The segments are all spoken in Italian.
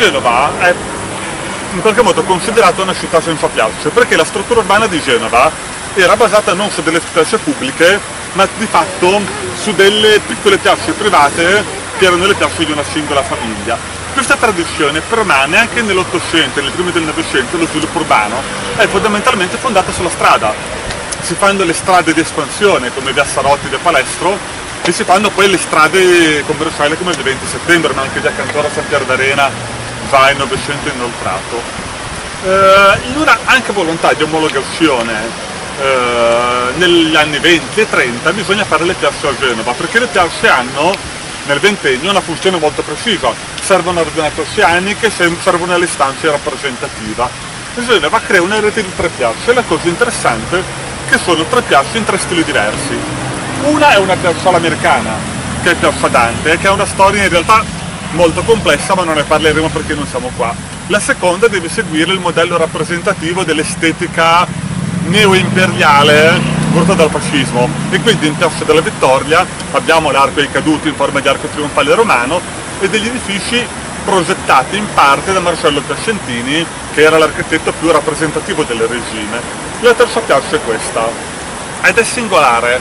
Genova è in qualche modo considerata una città senza piazze, perché la struttura urbana di Genova era basata non su delle piazze pubbliche, ma di fatto su delle piccole piazze private che erano le piazze di una singola famiglia. Questa tradizione permane anche nell'Ottocento, nei primi del Novecento, lo sviluppo urbano è fondamentalmente fondata sulla strada. Si fanno le strade di espansione come via Sarotti del Palestro e si fanno poi le strade commerciali come il 20 settembre, ma anche via Cantora San Pier d'Arena in Novecento inoltrato. Eh, in una anche volontà di omologazione eh, negli anni 20 e 30 bisogna fare le piazze a Genova perché le piazze hanno nel ventennio una funzione molto precisa. Servono ordinate oceaniche servono alle stanze rappresentativa Genova crea una rete di tre piazze. La cosa interessante è che sono tre piazze in tre stili diversi. Una è una piazzola americana che è Piazza Dante che ha una storia in realtà molto complessa ma non ne parleremo perché non siamo qua. La seconda deve seguire il modello rappresentativo dell'estetica neo-imperiale voluta dal fascismo. E quindi in Piazza della Vittoria abbiamo l'arco dei caduti in forma di arco trionfale romano e degli edifici progettati in parte da Marcello Piacentini che era l'architetto più rappresentativo del regime. La terza piazza è questa ed è singolare,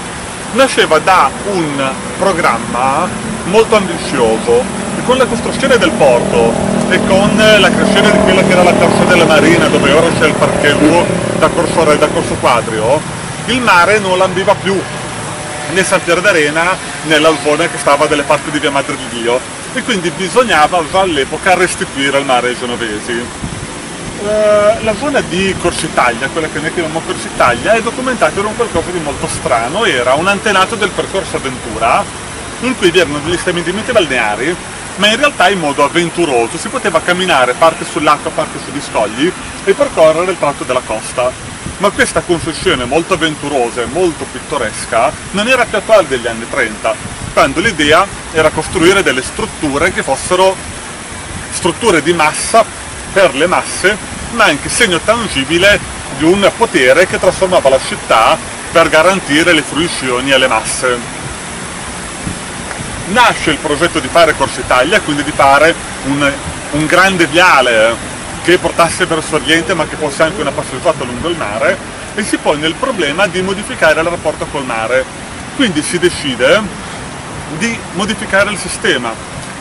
nasceva da un programma molto ambizioso e con la costruzione del porto e con la creazione di quella che era la piazza della Marina dove ora c'è il parcheggio da Corso Re da Corso Quadrio il mare non lambiva più né San Pier d'Arena né l'Alvone che stava dalle parti di via Madre di Dio e quindi bisognava all'epoca restituire il mare ai genovesi. Eh, la zona di Corso Italia, quella che noi chiamiamo Corso Italia, è documentata in un qualcosa di molto strano, era un antenato del percorso avventura in cui vi erano degli stabilimenti balneari ma in realtà in modo avventuroso si poteva camminare parte sull'acqua, parte sugli scogli e percorrere il tratto della costa ma questa concessione molto avventurosa e molto pittoresca non era più attuale degli anni 30, quando l'idea era costruire delle strutture che fossero strutture di massa per le masse, ma anche segno tangibile di un potere che trasformava la città per garantire le fruizioni alle masse. Nasce il progetto di fare Corsa Italia, quindi di fare un, un grande viale che portasse verso Oriente ma che fosse anche una passeggiata lungo il mare e si pone il problema di modificare il rapporto col mare. Quindi si decide di modificare il sistema.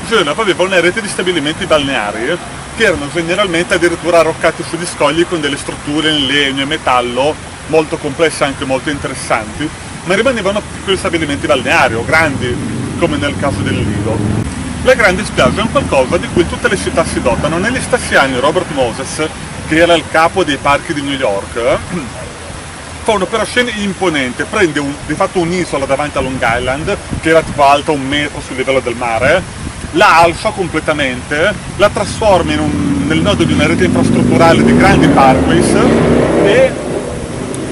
Genova aveva una rete di stabilimenti balneari che erano generalmente addirittura arroccati sugli scogli con delle strutture in legno e metallo molto complesse e anche molto interessanti, ma rimanevano piccoli stabilimenti balneari o grandi, come nel caso del Lido. Le grandi spiagge è un qualcosa di cui tutte le città si dotano. Negli stessi anni Robert Moses, che era il capo dei parchi di New York, fa un'operazione imponente, prende un, di fatto un'isola davanti a Long Island, che era tipo alta un metro sul livello del mare, la alza completamente, la trasforma un, nel nodo di una rete infrastrutturale di grandi parkways e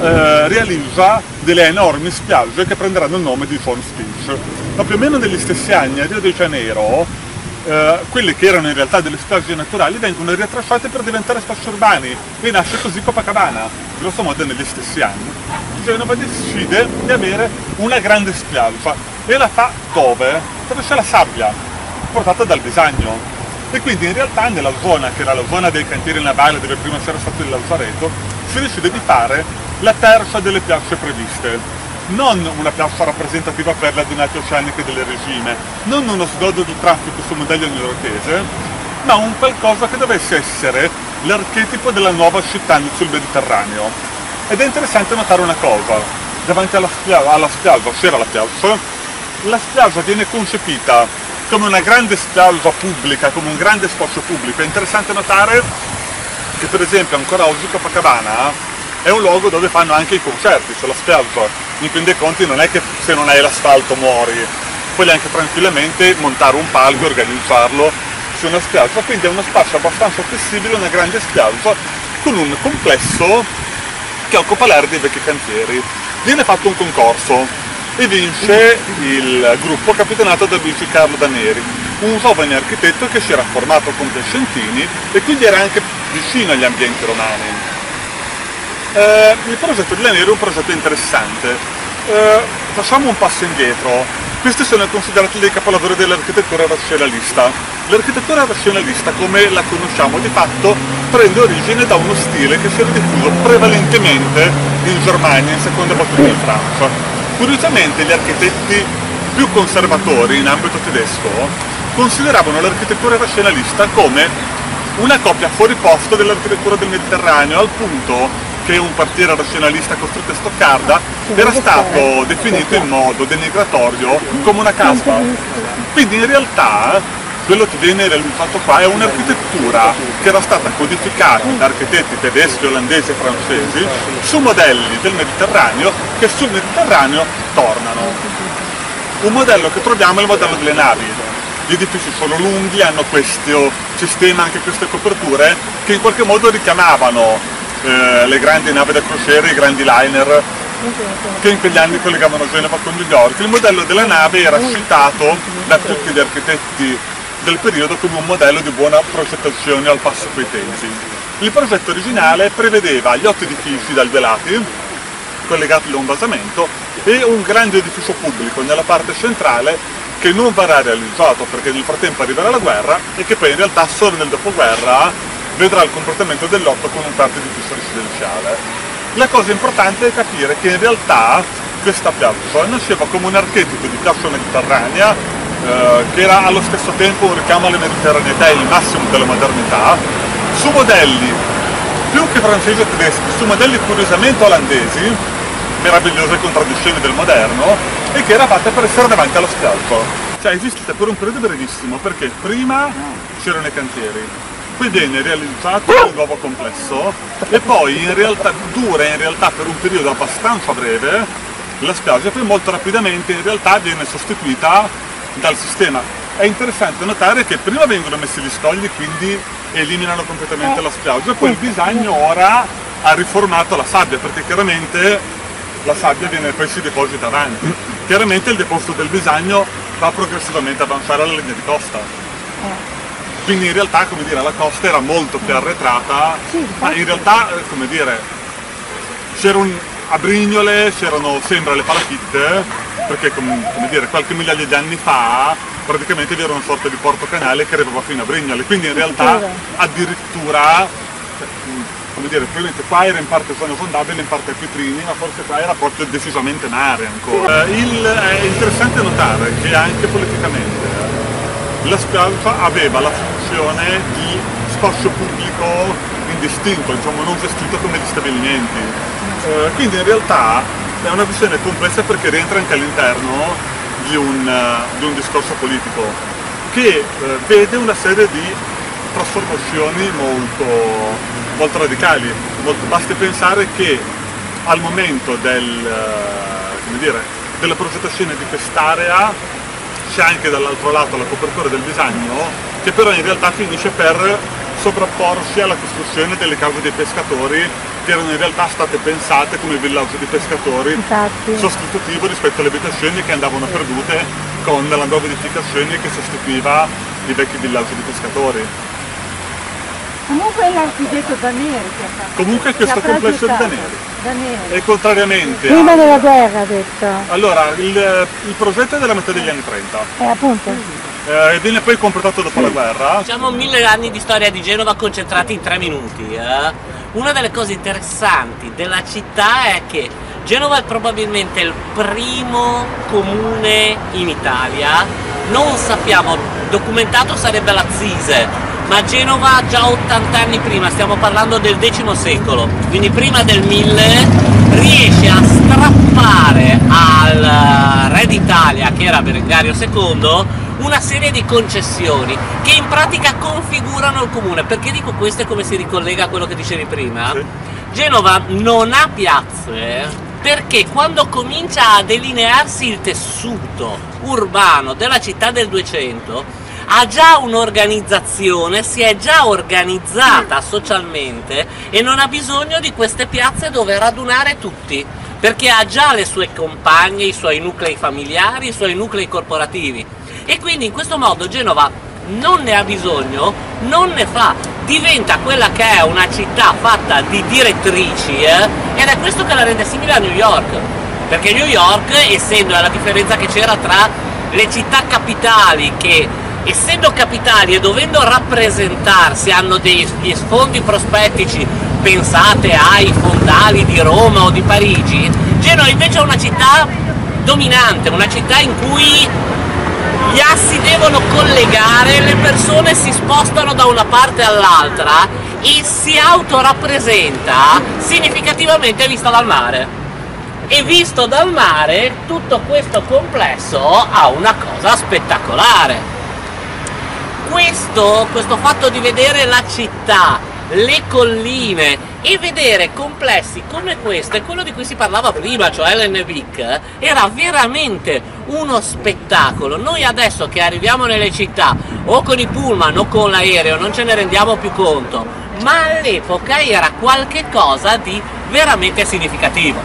eh, realizza delle enormi spiagge che prenderanno il nome di Foam Beach ma più o meno negli stessi anni a Rio de Janeiro eh, quelle che erano in realtà delle spiagge naturali vengono riattracciate per diventare spazi urbani e nasce così Copacabana, grosso modo negli stessi anni. Genova decide di avere una grande spiaggia e la fa dove? Dove c'è la sabbia, portata dal bisagno. E quindi in realtà nella zona, che era la zona dei cantieri navali dove prima c'era stato il Lazzaretto, si decide di fare la terza delle piazze previste, non una piazza rappresentativa per le adunate oceaniche del regime, non uno sgodo di traffico sul modello newyorkese, ma un qualcosa che dovesse essere l'archetipo della nuova città sul Mediterraneo. Ed è interessante notare una cosa, davanti alla, spia- alla spiaggia c'era la piazza, la spiaggia viene concepita come una grande spiaggia pubblica, come un grande spazio pubblico. È interessante notare che per esempio ancora oggi Copacabana è un luogo dove fanno anche i concerti sulla spiaggia. In fin dei conti non è che se non hai l'asfalto muori, puoi anche tranquillamente montare un palco e organizzarlo su una spiaggia, quindi è uno spazio abbastanza flessibile, una grande spiaggia con un complesso che occupa l'area dei vecchi cantieri. Viene fatto un concorso e vince il gruppo capitanato da Luigi Carlo Daneri, un giovane architetto che si era formato con Piacentini e quindi era anche vicino agli ambienti romani. Eh, il progetto di Laniero è un progetto interessante. Eh, facciamo un passo indietro. questi sono considerati dei capolavori dell'architettura razionalista. L'architettura razionalista, come la conosciamo di fatto, prende origine da uno stile che si era diffuso prevalentemente in Germania in seconda battuta in Francia. Curiosamente gli architetti più conservatori in ambito tedesco consideravano l'architettura razionalista come una copia fuori posto dell'architettura del Mediterraneo, al punto che un quartiere razionalista costruito a Stoccarda era stato definito in modo denigratorio come una caspa. Quindi in realtà quello che viene realizzato qua è un'architettura che era stata codificata da architetti tedeschi, olandesi e francesi su modelli del Mediterraneo che sul Mediterraneo tornano. Un modello che troviamo è il modello delle navi. Gli edifici sono lunghi, hanno questo sistema, anche queste coperture, che in qualche modo richiamavano eh, le grandi navi da crociera, i grandi liner che in quegli anni collegavano Genova con New York. Il modello della nave era citato da tutti gli architetti del periodo come un modello di buona progettazione al passo coi tempi. Il progetto originale prevedeva gli otto edifici dal due lati, collegati da un basamento, e un grande edificio pubblico nella parte centrale che non verrà realizzato perché nel frattempo arriverà la guerra e che poi in realtà solo nel dopoguerra vedrà il comportamento del lotto con un tratto di più residenziale. La cosa importante è capire che in realtà questa piazza nasceva come un archetipo di piazza mediterranea eh, che era allo stesso tempo un richiamo alla mediterraneità e il massimo della modernità, su modelli più che francesi e tedeschi, su modelli curiosamente olandesi, meravigliose contraddizioni del moderno, e che era fatta per essere davanti allo scalpo. Cioè esiste per un periodo brevissimo, perché prima c'erano i cantieri, poi viene realizzato un nuovo complesso e poi in realtà dura in realtà per un periodo abbastanza breve la spiaggia poi molto rapidamente in realtà viene sostituita dal sistema. È interessante notare che prima vengono messi gli scogli quindi eliminano completamente la spiaggia, poi il disegno ora ha riformato la sabbia perché chiaramente la sabbia viene poi si deposita avanti. Chiaramente il deposito del bisagno va progressivamente ad avanzare alla linea di costa quindi in realtà come dire la costa era molto più arretrata. Sì, ma in realtà eh, come dire c'era un a Brignole c'erano sembra le palafitte perché come, come, dire qualche migliaio di anni fa praticamente vi era una sorta di porto canale che arrivava fino a Brignole. Quindi in realtà addirittura cioè, come dire, probabilmente qua era in parte zona fondabile, in parte Petrini, ma forse qua era proprio decisamente mare ancora. Eh, il, è interessante notare che anche politicamente la spiaggia aveva la funzione di spazio pubblico indistinto, diciamo, non gestito come gli stabilimenti. Eh, quindi in realtà è una questione complessa perché rientra anche all'interno di un, uh, di un discorso politico che uh, vede una serie di trasformazioni molto, molto radicali. Molto, basti pensare che al momento del, uh, dire, della progettazione di quest'area c'è anche dall'altro lato la copertura del disegno che però in realtà finisce per sovrapporsi alla costruzione delle case dei pescatori che erano in realtà state pensate come villaggio di pescatori Infatti. sostitutivo rispetto alle abitazioni che andavano perdute con la nuova edificazione che sostituiva i vecchi villaggi di pescatori. Comunque è l'architetto Daneri che ha fatto. Comunque questo complesso di Daneri. Daneri. E contrariamente Prima a... della guerra ha detto. Allora, il, il, progetto è della metà degli anni 30. Eh appunto. Eh, viene poi completato dopo la guerra. Diciamo mille anni di storia di Genova concentrati in tre minuti. Eh? Una delle cose interessanti della città è che Genova è probabilmente il primo comune in Italia, non sappiamo, documentato sarebbe la Zise, ma Genova già 80 anni prima, stiamo parlando del X secolo, quindi prima del 1000, riesce a strappare al re d'Italia, che era Berengario II, una serie di concessioni che in pratica configurano il comune. Perché dico questo e come si ricollega a quello che dicevi prima? Sì. Genova non ha piazze perché quando comincia a delinearsi il tessuto urbano della città del 200 ha già un'organizzazione, si è già organizzata socialmente e non ha bisogno di queste piazze dove radunare tutti, perché ha già le sue compagne, i suoi nuclei familiari, i suoi nuclei corporativi. E quindi in questo modo Genova non ne ha bisogno, non ne fa, diventa quella che è una città fatta di direttrici eh? ed è questo che la rende simile a New York perché New York essendo la differenza che c'era tra le città capitali che essendo capitali e dovendo rappresentarsi hanno degli sfondi prospettici, pensate ai fondali di Roma o di Parigi, Genova invece è una città dominante, una città in cui gli assi devono collegare, le persone si spostano da una parte all'altra e si autorappresenta significativamente vista dal mare. E visto dal mare tutto questo complesso ha una cosa spettacolare. Questo, questo fatto di vedere la città, le colline e vedere complessi come questo e quello di cui si parlava prima, cioè l'NVIC, era veramente uno spettacolo. Noi adesso che arriviamo nelle città o con i pullman o con l'aereo non ce ne rendiamo più conto, ma all'epoca era qualcosa di veramente significativo.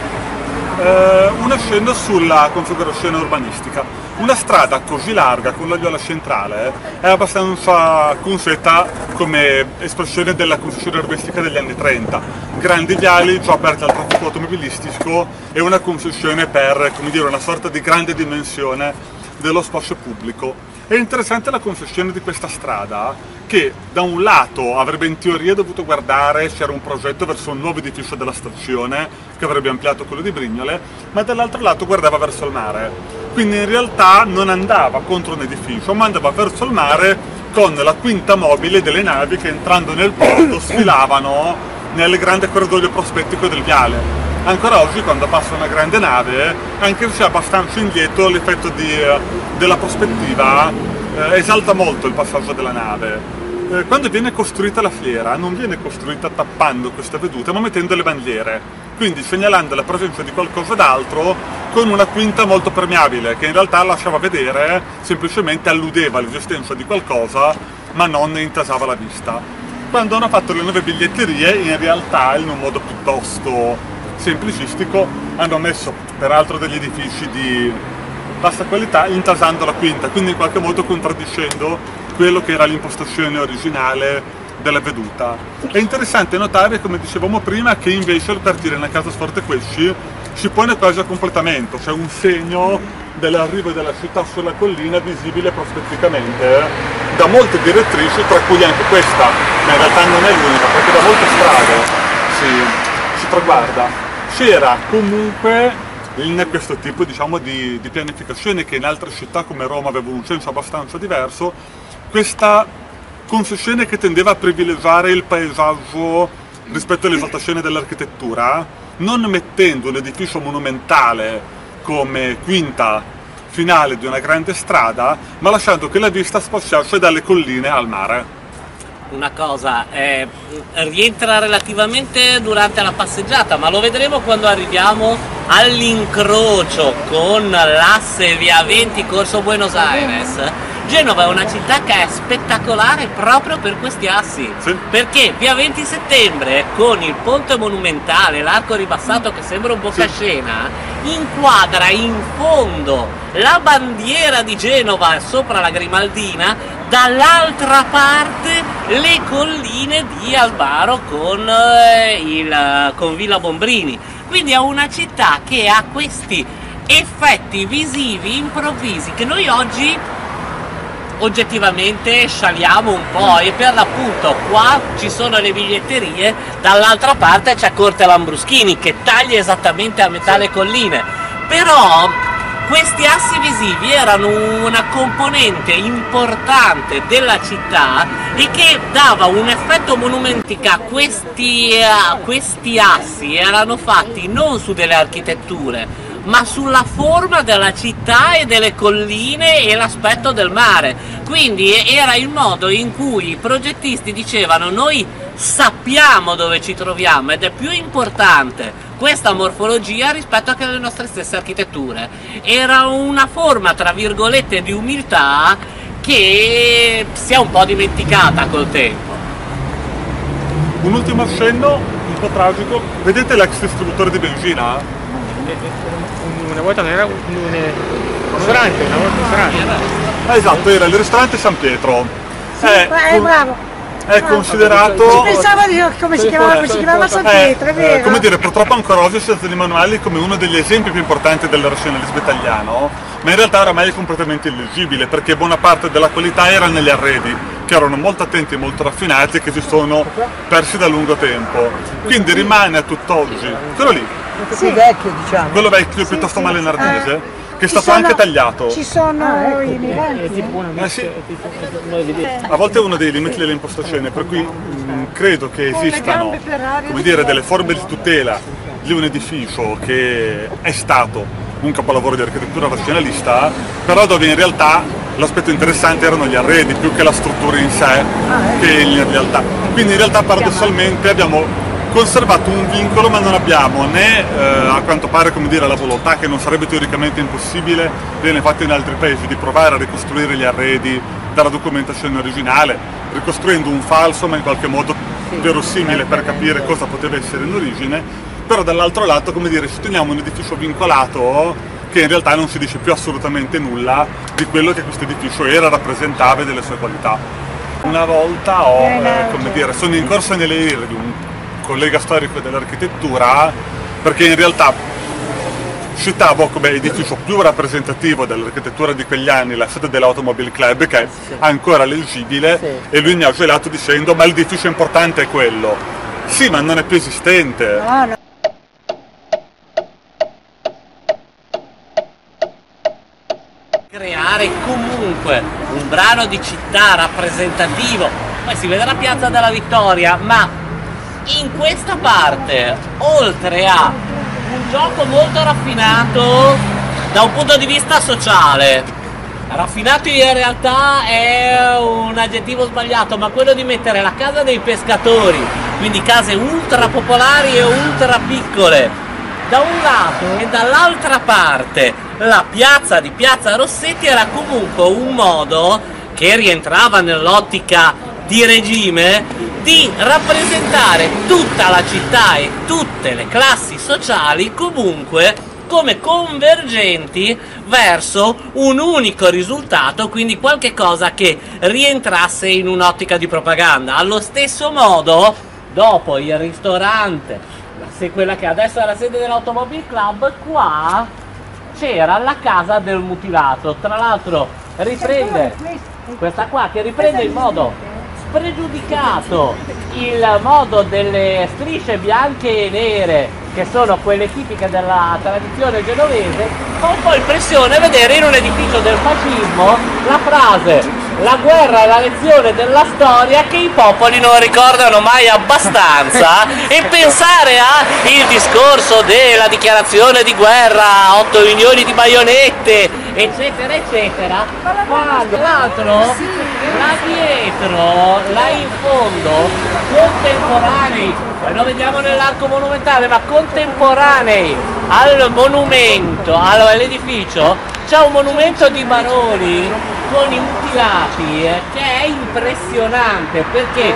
Eh, una scena sulla configurazione urbanistica. Una strada così larga con la viola centrale è abbastanza consueta come espressione della costruzione urbanistica degli anni 30. Grandi viali già aperti al traffico automobilistico e una costruzione per dire, una sorta di grande dimensione dello spazio pubblico. È interessante la concessione di questa strada che da un lato avrebbe in teoria dovuto guardare se era un progetto verso un nuovo edificio della stazione che avrebbe ampliato quello di Brignole, ma dall'altro lato guardava verso il mare quindi in realtà non andava contro un edificio, ma andava verso il mare con la quinta mobile delle navi che entrando nel porto sfilavano nel grande corridoio prospettico del viale. Ancora oggi quando passa una grande nave, anche se è abbastanza indietro, l'effetto di, della prospettiva eh, esalta molto il passaggio della nave. Eh, quando viene costruita la fiera non viene costruita tappando questa veduta ma mettendo le bandiere, quindi segnalando la presenza di qualcosa d'altro con una quinta molto permeabile che in realtà lasciava vedere, semplicemente alludeva all'esistenza di qualcosa ma non ne intasava la vista. Quando hanno fatto le nuove biglietterie in realtà in un modo piuttosto semplicistico hanno messo peraltro degli edifici di bassa qualità intasando la quinta, quindi in qualche modo contraddicendo quello che era l'impostazione originale della veduta. È interessante notare, come dicevamo prima, che invece al partire nella casa Sforte Quesci si pone quasi a completamento, c'è un segno dell'arrivo della città sulla collina visibile prospetticamente eh, da molte direttrici, tra cui anche questa, ma in realtà non è l'unica, perché da molte strade si, si traguarda. C'era comunque in questo tipo diciamo, di, di pianificazione che in altre città come Roma aveva un senso abbastanza diverso, questa concessione che tendeva a privilegiare il paesaggio rispetto all'esaltazione dell'architettura, non mettendo un edificio monumentale come quinta finale di una grande strada, ma lasciando che la vista spaziasse dalle colline al mare. Una cosa, eh, rientra relativamente durante la passeggiata, ma lo vedremo quando arriviamo all'incrocio con l'asse via 20 Corso Buenos Aires Genova è una città che è spettacolare proprio per questi assi. Sì. Perché via 20 settembre con il ponte monumentale, l'arco ribassato che sembra un boccascena, sì. inquadra in fondo la bandiera di Genova sopra la Grimaldina, dall'altra parte le colline di Albaro con, eh, il, con Villa Bombrini. Quindi è una città che ha questi effetti visivi improvvisi che noi oggi oggettivamente scialiamo un po' e per l'appunto qua ci sono le biglietterie, dall'altra parte c'è Corte Lambruschini che taglia esattamente a metà le colline. Però questi assi visivi erano una componente importante della città e che dava un effetto monumentica. Questi, questi assi erano fatti non su delle architetture, ma sulla forma della città e delle colline e l'aspetto del mare. Quindi era il modo in cui i progettisti dicevano noi sappiamo dove ci troviamo ed è più importante questa morfologia rispetto alle nostre stesse architetture. Era una forma, tra virgolette, di umiltà che si è un po' dimenticata col tempo. Un ultimo accenno, un po' tragico, vedete l'ex distributore di benzina? Una volta non era un, un ristorante, una volta un ristorante. Ah, esatto, era il ristorante San Pietro. Sì, eh, eh, bravo. è considerato Pensavo di come si chiamava, come si chiamava San Pietro, è eh, vero? come dire, purtroppo ancora oggi Stazione Emanuele come uno degli esempi più importanti del razionalismo italiano, ma in realtà oramai è completamente illegibile perché buona parte della qualità era negli arredi, che erano molto attenti e molto raffinati e che si sono persi da lungo tempo. Quindi rimane a tutt'oggi, quello lì, Sì. vecchio, diciamo. quello vecchio piuttosto sì. malenardese, che è stato sono- anche tagliato. Ci sono Ah, ecco. i migranti. una Eh, sì. A volte è uno dei limiti delle impostazioni, per cui mh, credo che esistano come di dire, delle forme di tutela di un edificio che è stato un capolavoro di architettura razionalista, però dove in realtà l'aspetto interessante erano gli arredi più che la struttura in sé che in realtà. Quindi in realtà paradossalmente abbiamo conservato un vincolo ma non abbiamo né eh, a quanto pare come dire la volontà che non sarebbe teoricamente impossibile, viene fatto in altri paesi, di provare a ricostruire gli arredi dalla documentazione originale, ricostruendo un falso ma in qualche modo verosimile per capire cosa poteva essere in origine, però dall'altro lato come dire ci teniamo un edificio vincolato che in realtà non si dice più assolutamente nulla di quello che questo edificio era, rappresentava e delle sue qualità. Una volta ho, eh, come dire, sono in corsa nelle ire di un collega storico dell'architettura perché in realtà citavo come edificio più rappresentativo dell'architettura di quegli anni la sede dell'Automobile Club che è ancora leggibile Sì. e lui mi ha gelato dicendo ma l'edificio importante è quello. Sì, ma non è più esistente. No, no. creare comunque un brano di città rappresentativo. Poi si vede la piazza della Vittoria, ma in questa parte, oltre a un gioco molto raffinato da un punto di vista sociale, raffinato in realtà è un aggettivo sbagliato, ma quello di mettere la casa dei pescatori, quindi case ultra popolari e ultra piccole, da un lato e dall'altra parte la piazza di Piazza Rossetti era comunque un modo che rientrava nell'ottica di regime di rappresentare tutta la città e tutte le classi sociali comunque come convergenti verso un unico risultato, quindi qualche cosa che rientrasse in un'ottica di propaganda. Allo stesso modo, dopo il ristorante, se quella che adesso è la sede dell'Automobile Club, qua c'era la casa del mutilato. Tra l'altro riprende questa qua che riprende in modo spregiudicato il modo delle strisce bianche e nere che sono quelle tipiche della tradizione genovese fa un po' impressione vedere in un edificio del fascismo la frase la guerra è la lezione della storia che i popoli non ricordano mai abbastanza e pensare al discorso della dichiarazione di guerra 8 milioni di baionette eccetera eccetera quando l'altro là dietro là in fondo contemporanei poi lo vediamo nell'arco monumentale ma contemporanei al monumento all- all'edificio c'è un monumento di Baroni con i mutilati eh, che è impressionante perché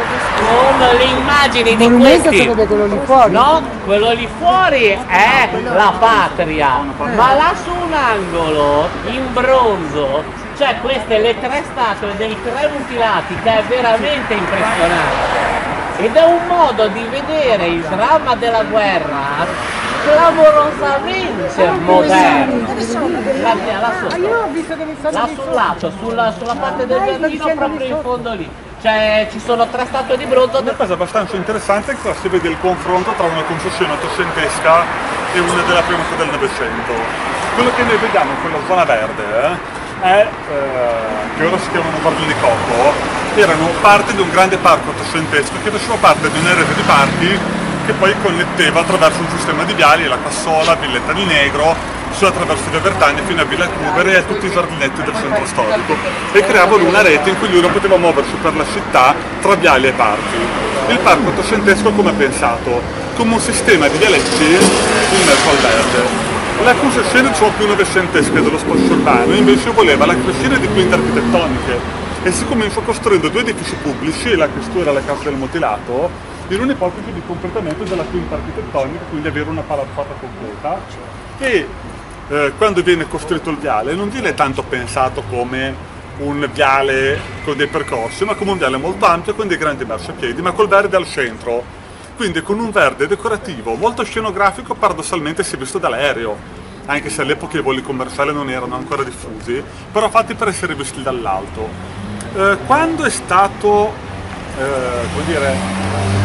con le immagini di questi sarebbe quello lì fuori. No, quello lì fuori è la patria, ma là su un angolo in bronzo c'è queste le tre statue dei tre mutilati che è veramente impressionante. Ed è un modo di vedere il dramma della guerra clamorosamente moderno. Là Ah, sotto. io ho visto che mi sono Là sul lato, sulla, sulla parte del Ah, giardino dicendo proprio in fondo lì. Cioè ci sono tre statue di bronzo Una cosa abbastanza interessante è che qua si vede il confronto tra una concessione ottocentesca e una della prima metà del Novecento. Quello che noi vediamo in quella zona verde eh, è, eh, che ora si chiamano Borghi di Cocco, erano parte di un grande parco ottocentesco che faceva parte di una rete di parchi che poi connetteva attraverso un sistema di viali la Cassola, Villetta di Negro, su attraverso via Bertagna fino a Villa Crubere e a tutti i giardinetti del centro storico e creavano una rete in cui lui non poteva muoversi per la città tra viali e parchi. Il parco ottocentesco come pensato? Come un sistema di vialetti in mezzo al verde. La concessione diciamo più novecentesca dello spazio urbano invece voleva la crescita di quinte architettoniche e si cominciò costruendo due edifici pubblici, la questura e la casa del mutilato, in un'ipotesi di completamento della quinta architettonica, quindi avere una palazzata completa e eh, quando viene costruito il viale non viene tanto pensato come un viale con dei percorsi, ma come un viale molto ampio con dei grandi marciapiedi, ma col verde al centro. Quindi con un verde decorativo molto scenografico, paradossalmente si è visto dall'aereo, anche se all'epoca i voli commerciali non erano ancora diffusi, però fatti per essere visti dall'alto. Eh, quando è stato, eh, come dire,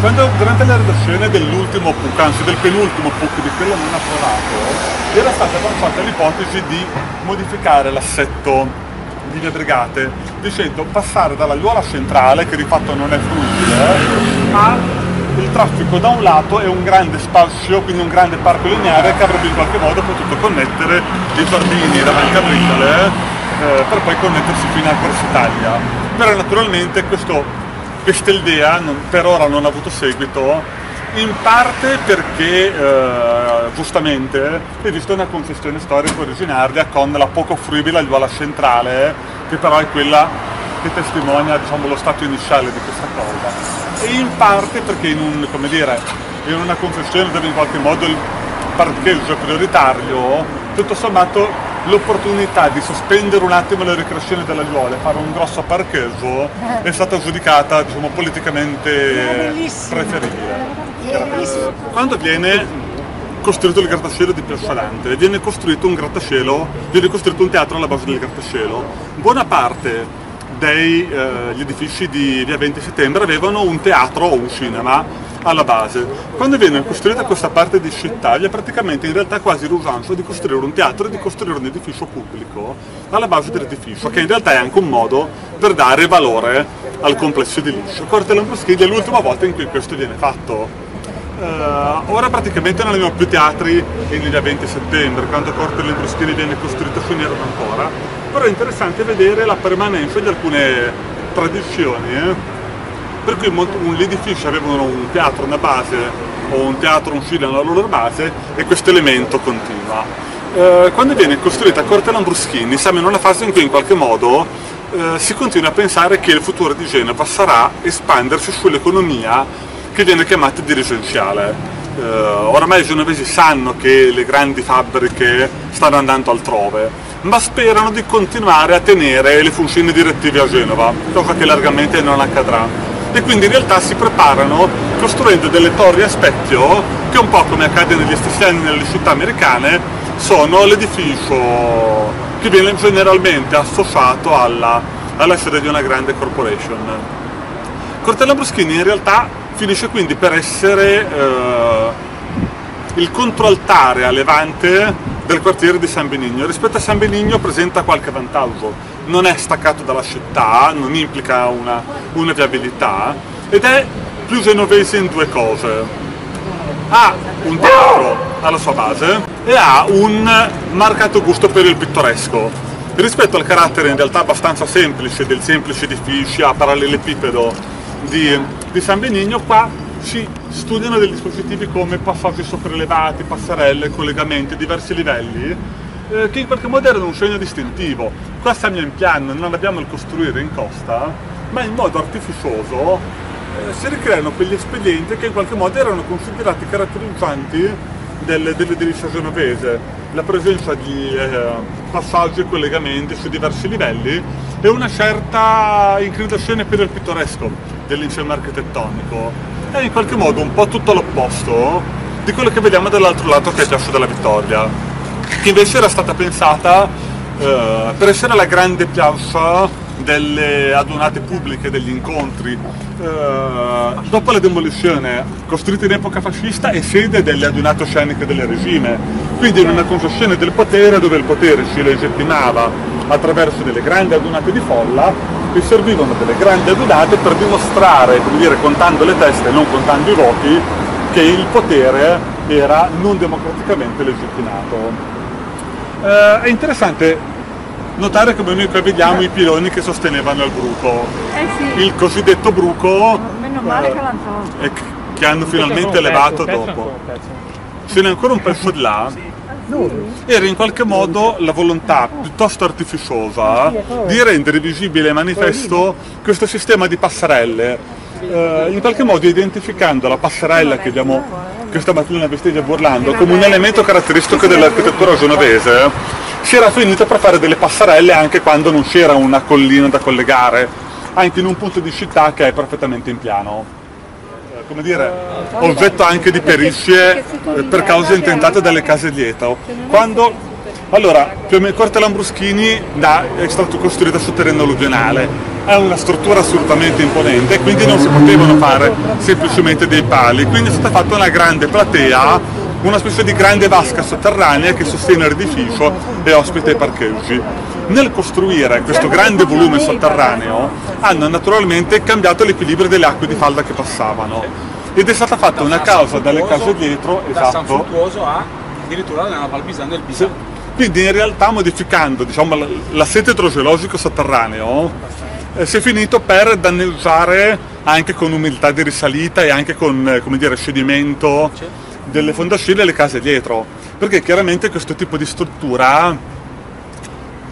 quando durante la redazione dell'ultimo PUC, anzi del penultimo PUC di quello non approvato, era stata avanzata l'ipotesi di modificare l'assetto di via Brigate, dicendo passare dalla aiuola centrale, che di fatto non è fruibile, a il traffico da un lato e un grande spazio, quindi un grande parco lineare che avrebbe in qualche modo potuto connettere i giardini davanti a Brigale eh, per poi connettersi fino a Corso Italia. Però naturalmente questo, questa idea non, per ora non ha avuto seguito, in parte perché eh, giustamente è vista una confessione storica originaria con la poco fruibile aiuola centrale, che però è quella che testimonia diciamo, lo stato iniziale di questa cosa e in parte perché in, un, dire, in una confessione dove in qualche modo il parcheggio prioritario, tutto sommato l'opportunità di sospendere un attimo le ricreazioni della Liuola e fare un grosso parcheggio è stata giudicata diciamo, politicamente preferibile. Quando viene costruito il grattacielo di Piazza Dante, viene costruito un grattacielo, viene costruito un teatro alla base del grattacielo. Buona parte degli eh, edifici di via 20 settembre avevano un teatro o un cinema alla base. Quando viene costruita questa parte di è praticamente in realtà quasi l'usanza di costruire un teatro e di costruire un edificio pubblico alla base dell'edificio, che in realtà è anche un modo per dare valore al complesso edilizio. Corte Lambruschini è l'ultima volta in cui questo viene fatto. Uh, ora praticamente non abbiamo più teatri in via 20 settembre, quando Corte Lambruschini viene costruito ce n'erano ancora, però è interessante vedere la permanenza di alcune tradizioni, eh? Per cui gli edifici avevano un teatro, una base, o un teatro, un film alla loro base, e questo elemento continua. Eh, quando viene costruita Corte Lambruschini siamo in una fase in cui in qualche modo eh, si continua a pensare che il futuro di Genova sarà espandersi sull'economia che viene chiamata dirigenziale. Eh, oramai i genovesi sanno che le grandi fabbriche stanno andando altrove, ma sperano di continuare a tenere le funzioni direttive a Genova, cosa che largamente non accadrà. E quindi in realtà si preparano costruendo delle torri a specchio che un po' come accade negli stessi anni nelle città americane sono l'edificio che viene generalmente associato alla, alla sede di una grande corporation. Cortella Bruschini in realtà finisce quindi per essere eh, il controaltare a levante del quartiere di San Benigno. Rispetto a San Benigno presenta qualche vantaggio, non è staccato dalla città, non implica una, una viabilità ed è più genovese in due cose. Ha un teatro alla sua base e ha un marcato gusto per il pittoresco. Rispetto al carattere in realtà abbastanza semplice del semplice edificio a parallelepipedo di, di San Benigno, qua si studiano dei dispositivi come passaggi sopraelevati, passerelle, collegamenti, diversi livelli, eh, che in qualche modo erano un segno distintivo. Qua siamo in piano, non abbiamo il costruire in costa, ma in modo artificioso eh, si ricreano quegli espedienti che in qualche modo erano considerati caratterizzanti del, dell'edilizia genovese. La presenza di eh, passaggi e collegamenti su diversi livelli e una certa inclinazione per il pittoresco dell'insieme architettonico è in qualche modo un po' tutto l'opposto di quello che vediamo dall'altro lato che è Piazza della Vittoria, che invece era stata pensata eh, per essere la grande piazza delle adunate pubbliche, degli incontri. Eh, dopo la demolizione, costruita in epoca fascista, è sede delle adunate sceniche del regime, quindi in una concessione del potere dove il potere si legittimava attraverso delle grandi adunate di folla che servivano delle grandi adunate per dimostrare, come dire, contando le teste e non contando i voti, che il potere era non democraticamente legittimato. Eh, è interessante notare come noi qui vediamo i piloni che sostenevano il bruco. Eh sì. Il cosiddetto bruco eh, che hanno finalmente elevato dopo. Ce n'è ancora un pezzo di là era in qualche modo la volontà piuttosto artificiosa di rendere visibile e manifesto questo sistema di passerelle, eh, in qualche modo identificando la passerella che abbiamo questa mattina a Vestigia Burlando come un elemento caratteristico dell'architettura genovese si era finito per fare delle passerelle anche quando non c'era una collina da collegare, anche in un punto di città che è perfettamente in piano. Come dire, oggetto anche di perizie eh, per cause intentate dalle case dietro. Quando allora, Corte Lambruschini da- è stata costruita su terreno alluvionale, è una struttura assolutamente imponente, quindi non si potevano fare semplicemente dei pali, quindi è stata fatta una grande platea, una specie di grande vasca sotterranea che sostiene l'edificio e ospita i parcheggi. Nel costruire questo grande volume sotterraneo hanno naturalmente cambiato l'equilibrio delle acque di falda che passavano ed è stata fatta una causa dalle case dietro, da San esatto, Fruttuoso a addirittura nella Valbisana del Bisano. quindi in realtà modificando diciamo, l'assetto idrogeologico sotterraneo eh, si è finito per danneggiare anche con umidità di risalita e anche con eh, come dire, scioglimento delle fondascelle le case dietro. Perché chiaramente questo tipo di struttura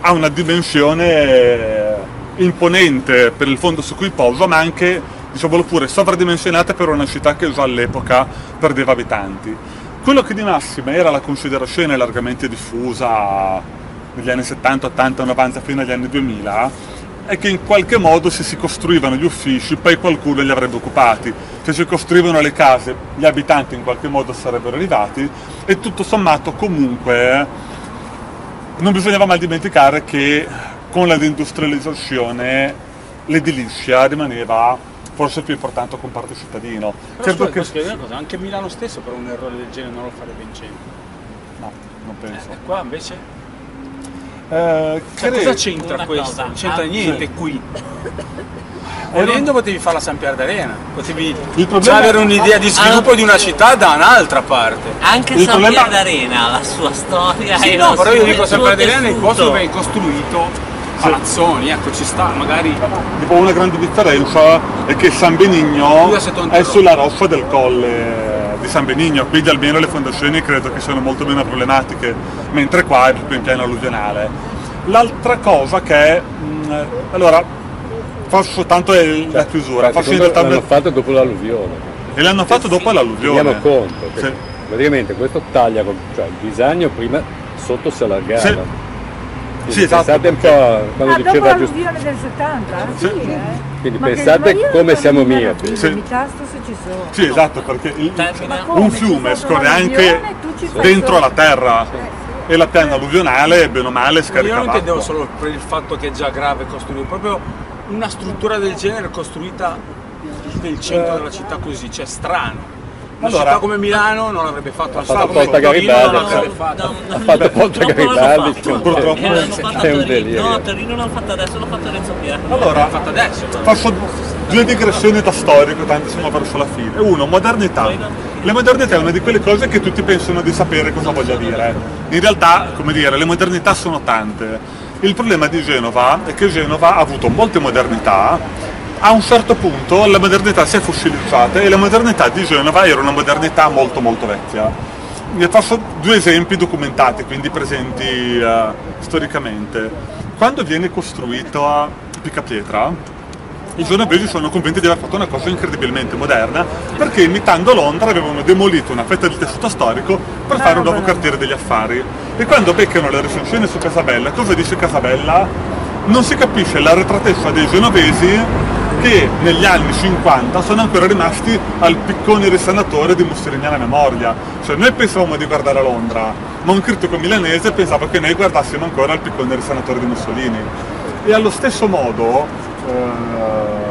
ha una dimensione imponente per il fondo su cui posa, ma anche diciamolo pure sovradimensionata per una città che già all'epoca perdeva abitanti. Quello che di massima era la considerazione largamente diffusa negli anni 70, 80, 90 fino agli anni 2000 è che in qualche modo se si costruivano gli uffici poi qualcuno li avrebbe occupati, se si costruivano le case gli abitanti in qualche modo sarebbero arrivati e tutto sommato comunque non bisognava mai dimenticare che con la deindustrializzazione l'edilizia rimaneva forse più importante comparto cittadino. Però Credo scusa, che... posso chiedere una cosa, anche Milano stesso per un errore del genere non lo farebbe in No, non penso. E qua invece? Eh, Cioè, credo- cosa c'entra una questo? cosa, Non c'entra ah, niente sì. qui. Volendo potevi farla a San Pier d'Arena, potevi Il problema- già avere un'idea di sviluppo di una città da un'altra parte. Anche Il San problema- Pier d'Arena ha la sua storia Sì, e no, però io dico San Pier d'Arena è il posto dove hai costruito palazzoni, ecco ci sta, magari Tipo una grande differenza è che San Benigno è sulla roccia del colle San Benigno, quindi almeno le fondazioni credo che siano molto meno problematiche, mentre qua è proprio in piano alluvionale. L'altra cosa che è, mh, allora, faccio soltanto il- la chiusura, Eh, faccio in realtà l'hanno fatto dopo l'alluvione. e l'hanno fatto dopo l'alluvione. Teniamo conto Sì. praticamente questo taglia, cioè il disegno prima sotto si allargava. Sì. Quindi Sì, esatto, pensate un perché- po' quando Ah, dopo diceva giusto. l'alluvione del 70? Sì. eh. Quindi Ma che- pensate io non come siamo miopi. Sì. Mi tasto se ci sono. Sì, esatto, perché il- come? un fiume scorre anche dentro la terra e la piana alluvionale, bene o male, io scarica non intendevo solo per il fatto che è già grave costruire, proprio una struttura del genere costruita nel centro della città così, cioè strano. Una Allora- città come Milano non avrebbe fatto la fatto Porta Torino non Garibaldi, fatta. Ha fatto l'hanno Garibaldi, fatto. purtroppo. Eh, fatto È un Torino. delirio. No, Torino l'hanno fatto adesso, l'ho fatto Renzo Piano. Allora, L'ha fatta adesso. Faccio due digressioni da storico, tanto siamo verso la fine. Uno, modernità. La modernità è una di quelle cose che tutti pensano di sapere cosa voglia dire. In realtà, come dire, le modernità sono tante. Il problema di Genova è che Genova ha avuto molte modernità. A un certo punto la modernità si è fossilizzata e la modernità di Genova era una modernità molto molto vecchia. Ne faccio due esempi documentati, quindi presenti eh, storicamente. Quando viene costruito a Picapietra, i genovesi sono convinti di aver fatto una cosa incredibilmente moderna perché imitando Londra avevano demolito una fetta di tessuto storico per fare un nuovo quartiere degli affari e quando beccano le recensioni su Casabella cosa dice Casabella? non si capisce la retratezza dei genovesi che negli anni 50 sono ancora rimasti al piccone risanatore di Mussoliniana memoria. Cioè noi pensavamo di guardare a Londra ma un critico milanese pensava che noi guardassimo ancora al piccone risanatore di Mussolini. E allo stesso modo, eh,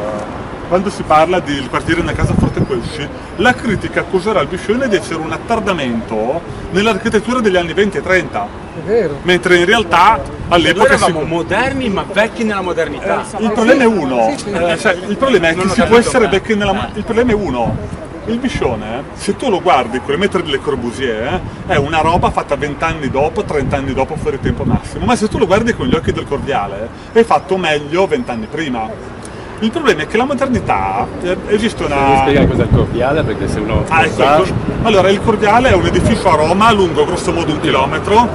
quando si parla del quartiere nella casa Fortequesci, la critica accuserà il Biscione di essere un attardamento nell'architettura degli anni 20 e 30, È vero. mentre in realtà Noi all'epoca si... eravamo moderni ma vecchi nella modernità. Il problema è uno, eh, cioè, il problema è Non che ho si può essere vecchi nella... Il problema è uno. Il Biscione, se tu lo guardi con le metri delle Corbusier, è una roba fatta 20 anni dopo, 30 anni dopo fuori tempo massimo, ma se tu lo guardi con gli occhi del Corviale, è fatto meglio 20 anni prima. Il problema è che la modernità, eh, esiste Devi una... spiegare cos'è il cordiale perché se uno Ah, ecco, sa, il cor- allora, il Corviale è un edificio a Roma lungo grosso modo un chilometro,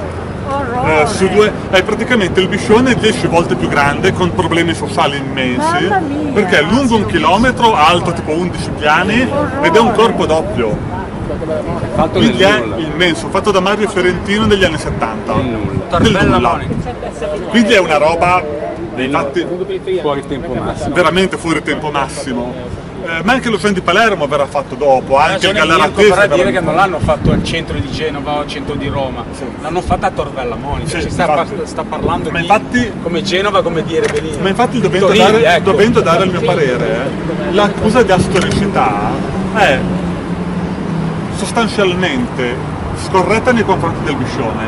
Orrore. eh, su due, è praticamente il biscione 10 volte più grande con problemi sociali immensi Mamma mia. perché è lungo un chilometro, alto tipo 11 piani ed è un corpo doppio Fatto Quindi è nulla. immenso, fatto da Mario Fiorentino negli anni 70. Nel nulla. Nulla. Quindi è una roba infatti, fuori tempo massimo. veramente fuori tempo massimo. Eh, ma anche lo Zen di Palermo verrà fatto dopo, anche il. Mirko per dire che non l'hanno fatto al centro di Genova o al centro di Roma, l'hanno fatta a Torvella Monica, Sì, ci sta, par- sta parlando Ma di infatti- come Genova, come di Rebellino. Ma infatti dovendo, Torino, dare, ecco. dovendo dare il mio parere, eh, l'accusa di astoricità è sostanzialmente scorretta nei confronti del Biscione,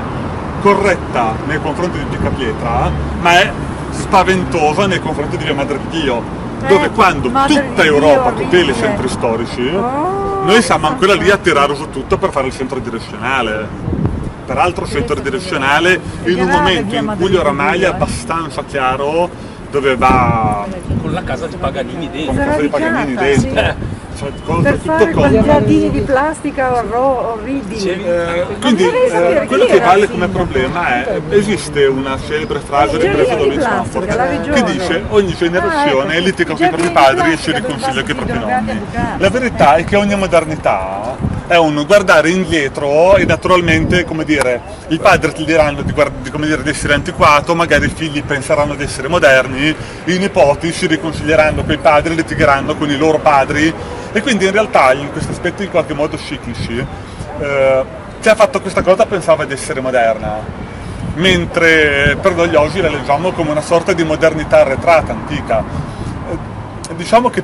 corretta nei confronti di Picapietra, ma è spaventosa nei confronti di Via Madre di Dio, dove Eh, quando Madre tutta di Dio, Europa tutela i centri storici, Oh, noi siamo ancora lì a tirare su tutto per fare il centro direzionale. Peraltro il centro direzionale in un momento in cui di oramai è eh. abbastanza chiaro dove va con la casa di Paganini dentro. con casa dei Paganini dentro. Cioè, Per tutto fare giardini di plastica orro- orribili. Eh, quindi eh, quello che vale il come problema è esiste una celebre frase plastica, la Manfort regione. che dice ogni generazione Ah, ecco, litiga con i propri padri e si riconcilia con i propri nonni. La verità è che ogni modernità è un guardare indietro e naturalmente, come dire, i padri ti diranno di, guard- di, dire, di essere antiquato, magari i figli penseranno di essere moderni, i nipoti si riconcilieranno con i padri, litigheranno con i loro padri e quindi in realtà in questi aspetti in qualche modo ciclici eh, chi ha fatto questa cosa pensava di essere moderna mentre per noi oggi la leggiamo come una sorta di modernità arretrata, antica. Eh, diciamo che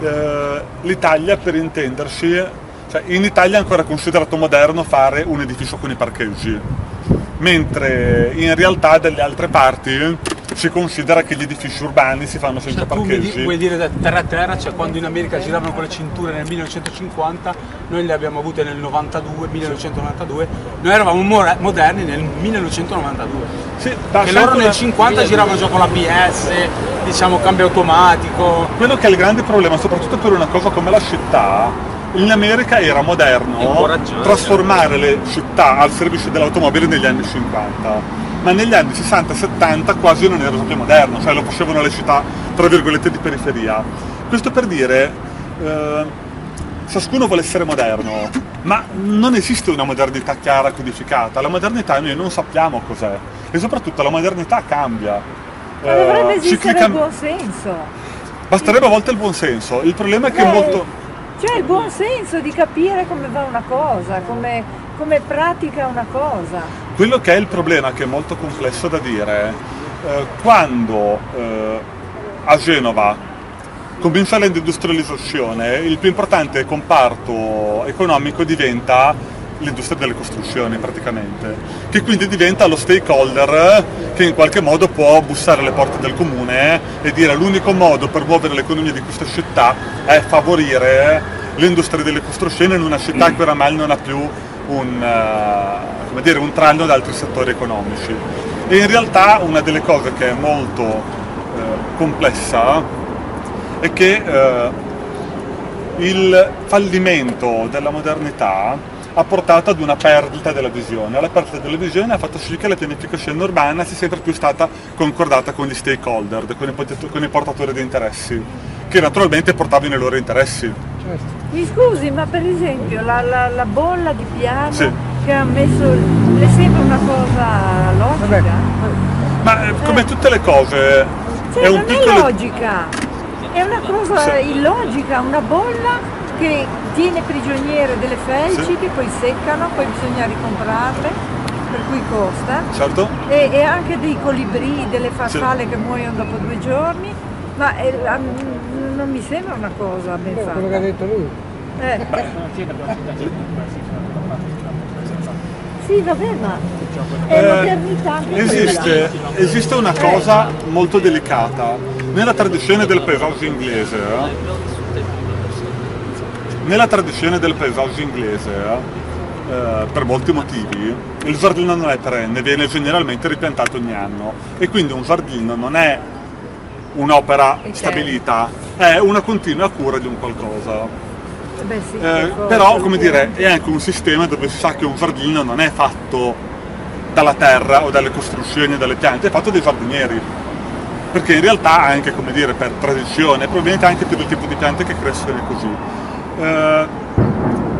eh, l'Italia, per intendersi, cioè in Italia è ancora considerato moderno fare un edificio con i parcheggi, mentre in realtà dalle altre parti si considera che gli edifici urbani si fanno senza Cioè, tu parcheggi. vuoi dire da terra a terra, cioè quando in America giravano con le cinture nel 1950, noi le abbiamo avute nel 92, 1992, noi eravamo mo- moderni nel 1992. Sì, Che loro nel 50 giravano già con l'ABS, diciamo cambio automatico. Quello che è il grande problema, soprattutto per una cosa come la città, in America era moderno trasformare le città al servizio dell'automobile negli anni 50, ma negli anni 60 e 70 quasi non era più moderno, cioè lo facevano le città tra virgolette di periferia. Questo per dire, eh, ciascuno vuole essere moderno, ma non esiste una modernità chiara, codificata. La modernità noi non sappiamo cos'è e soprattutto la modernità cambia. Ma dovrebbe Eh, esistere ciclica- il buon senso. Basterebbe a volte il buon senso. Il problema è che Beh, molto. Cioè il buon senso di capire come va una cosa, come, come pratica una cosa. Quello che è il problema, che è molto complesso da dire, eh, quando eh, a Genova comincia l'industrializzazione, il più importante comparto economico diventa l'industria delle costruzioni praticamente, che quindi diventa lo stakeholder che in qualche modo può bussare alle porte del comune e dire l'unico modo per muovere l'economia di questa città è favorire l'industria delle costruzioni in una città che oramai non ha più un, eh, come dire, un tranno da altri settori economici. E in realtà una delle cose che è molto eh, complessa è che eh, il fallimento della modernità ha portato ad una perdita della visione. La perdita della visione ha fatto sì che la pianificazione urbana sia sempre più stata concordata con gli stakeholder, con i, con i portatori di interessi, che naturalmente portavano i loro interessi. Mi scusi, ma per esempio la, la- la bolla di piano Sì. che ha messo, le sembra una cosa logica? Ma eh, come tutte le cose Cioè, è un non piccolo... è logica, è una cosa Sì. illogica, una bolla che tiene prigioniere delle felci Sì. che poi seccano, poi bisogna ricomprarle, per cui costa. Certo? E, e anche dei colibri, delle farfalle che muoiono dopo due giorni, ma è la- non mi sembra una cosa ben Quello che ha fatta. detto lui. Eh. Sì, vabbè, ma è Eh, modernità anche Esiste, esiste una cosa molto delicata. Nella tradizione del paesaggio inglese, eh, nella tradizione del paesaggio inglese, eh, per molti motivi, il giardino non è perenne, viene generalmente ripiantato ogni anno e quindi un giardino non è un'opera stabilita, è una continua cura di un qualcosa. Beh, sì, Eh, qualcosa. però, come dire, è anche un sistema dove si sa che un giardino non è fatto dalla terra o dalle costruzioni o dalle piante, è fatto dai giardinieri. Perché in realtà anche, come dire, per tradizione, probabilmente anche per il tipo di piante che crescono così. Eh,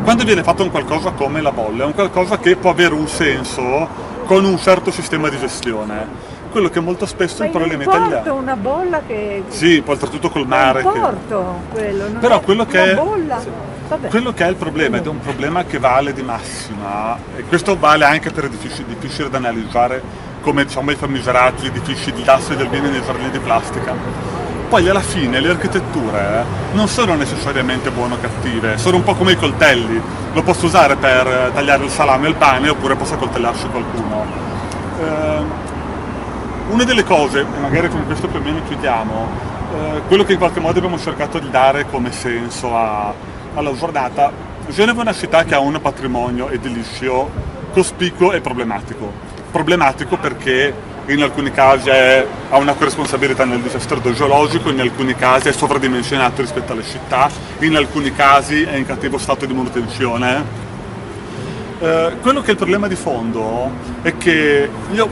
quando viene fatto un qualcosa come la bolla, è un qualcosa che può avere un senso con un certo sistema di gestione. Quello che molto spesso Ma il problema in un porto italiano... una bolla che... Sì, poi oltretutto col È mare. che- porto quello, non Però è quello che è- bolla. Vabbè. Quello che è il problema, ed è un problema che vale di massima, e questo vale anche per edifici difficili da analizzare, come diciamo i famigerati edifici di asse del bene nei giardini di plastica. Poi alla fine le architetture eh, non sono necessariamente buone o cattive, sono un po' come i coltelli, lo posso usare per eh, tagliare il salame e il pane oppure posso coltellarci qualcuno. Eh, una delle cose, e magari con questo più o meno chiudiamo, eh, quello che in qualche modo abbiamo cercato di dare come senso a- alla giornata, Genova è una città che ha un patrimonio edilizio cospicuo e problematico. Problematico perché in alcuni casi è- ha una corresponsabilità nel disastro idrogeologico, in alcuni casi è sovradimensionato rispetto alle città, in alcuni casi è in cattivo stato di manutenzione. Eh, quello che è il problema di fondo è che io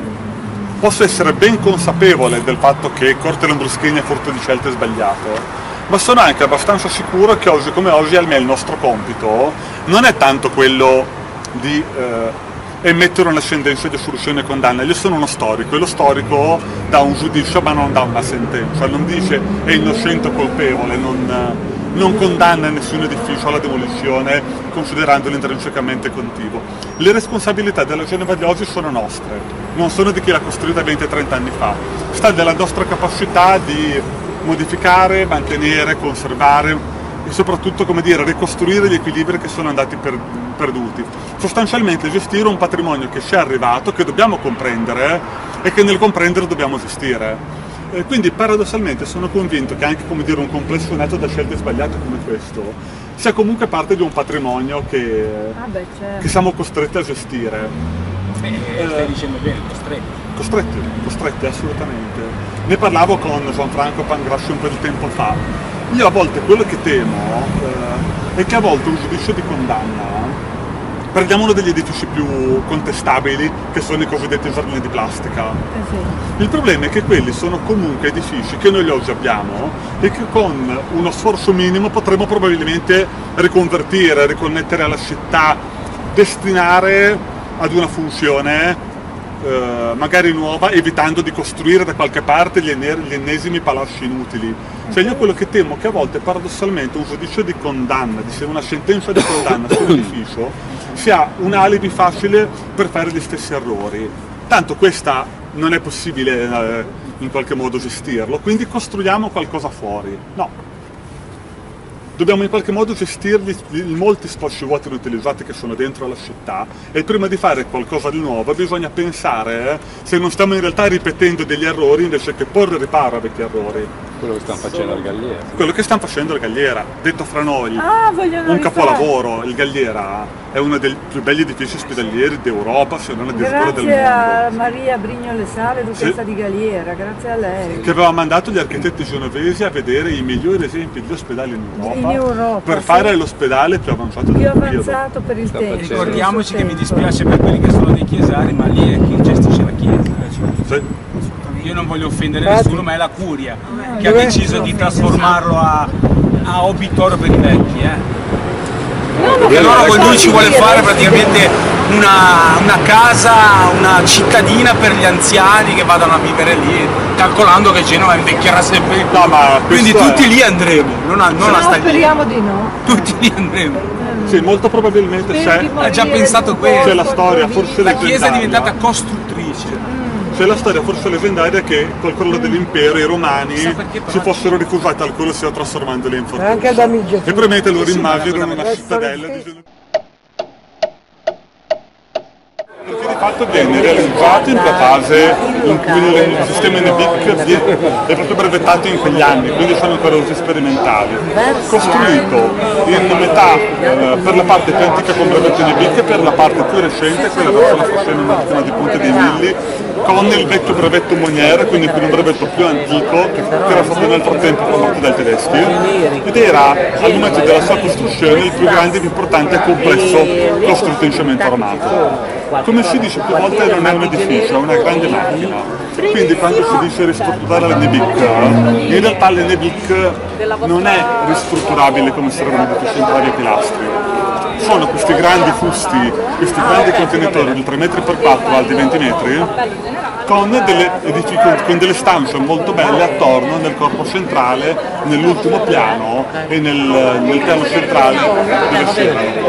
posso essere ben consapevole del fatto che Corte Lambruschini è frutto di scelte sbagliate, ma sono anche abbastanza sicuro che oggi come oggi almeno il nostro compito non è tanto quello di eh, emettere una sentenza di assoluzione e condanna. Io sono uno storico e lo storico dà un giudizio ma non dà una sentenza, non dice è innocente o colpevole, non, non condanna nessun edificio alla demolizione considerandolo intrinsecamente contiguo. Le responsabilità della Genova di oggi sono nostre, non sono di chi l'ha costruita 20-30 anni fa. Sta nella nostra capacità di modificare, mantenere, conservare e soprattutto come dire, ricostruire gli equilibri che sono andati per- perduti. Sostanzialmente gestire un patrimonio che ci è arrivato, che dobbiamo comprendere e che nel comprendere dobbiamo gestire. E quindi paradossalmente sono convinto che anche come dire, un complesso nato da scelte sbagliate come questo sia comunque parte di un patrimonio che, Ah beh, certo. che siamo costretti a gestire. Eh, stai dicendo bene, costretto. Costretti, costretti assolutamente. Ne parlavo con Gianfranco Pangrassi un po' di tempo fa. Io a volte quello che temo eh, è che a volte un giudizio di condanna, prendiamo uno degli edifici più contestabili, che sono i cosiddetti giardini di plastica. Eh sì. Il problema è che quelli sono comunque edifici che noi oggi abbiamo e che con uno sforzo minimo potremmo probabilmente riconvertire, riconnettere alla città, destinare ad una funzione eh, magari nuova, evitando di costruire da qualche parte gli, gli ennesimi palazzi inutili. Cioè io quello che temo è che a volte paradossalmente un giudizio di condanna, di una sentenza di condanna su un edificio, sia un alibi facile per fare gli stessi errori. Tanto questa non è possibile eh, in qualche modo gestirlo, quindi costruiamo qualcosa fuori. No. Dobbiamo in qualche modo gestirli i molti spazi vuoti inutilizzati che sono dentro la città e prima di fare qualcosa di nuovo bisogna pensare eh, se non stiamo in realtà ripetendo degli errori invece che porre riparo a vecchi errori. Quello che stanno facendo al Galliera. Quello che stanno facendo il Galliera, detto fra noi, Ah, un capolavoro, il Galliera è uno dei più belli edifici ospedalieri d'Europa, se non addirittura del Grazie a mondo. Maria Brignole Sale, duchessa Sì. di Galliera, grazie a lei. Che aveva mandato gli architetti genovesi a vedere i migliori esempi di ospedali in Europa, In Europa, per sì. fare l'ospedale più avanzato Più del periodo. avanzato per il Sta tempo. facendo. Ricordiamoci il che mi suo dispiace per quelli che sono dei chiesari, ma lì è chi gestisce la chiesa. Sì. Io non voglio offendere Infatti- nessuno, ma è la curia che ha deciso di trasformarlo a, a obitorio per i vecchi. Eh. Loro con lui ci vuole fare praticamente una, una casa, una cittadina per gli anziani che vadano a vivere lì, calcolando che Genova invecchierà sempre di più. No, ma Quindi tutti è- lì andremo, non a, non a No, speriamo di no. Tutti lì andremo. Sì, molto probabilmente c'è, Ha già pensato questo. c'è la storia, forse La chiesa è diventata costruttrice. C'è la storia forse leggendaria che col crollo dell'impero i romani si fossero rifugiati al Colosseo trasformandoli in fortezza. E probabilmente loro immaginano una la- cittadella la- di. Perché di fatto viene realizzato in una fase in cui il sistema NBIC è proprio brevettato in quegli anni, quindi sono ancora usi sperimentali. Costruito in metà eh, per la parte più antica con brevetto NBIC e per la parte più recente, quella verso la marittima di Ponte dei Milli, con il vecchio brevetto Monier, quindi con un brevetto più antico che era stato nel frattempo prodotto dai tedeschi ed era al momento della sua costruzione il più grande e più importante complesso costruito in cemento armato. Come si dice più volte non è un edificio, è una grande macchina. Quindi quando si dice ristrutturare l'NBIC, in realtà l'NBIC non è ristrutturabile come sarebbe un edificio in e pilastri. Sono questi grandi fusti, questi grandi contenitori di 3 metri per 4 alti 20 metri, con delle, con delle stanze molto belle attorno nel corpo centrale, nell'ultimo piano e nel, nel piano centrale delle sere.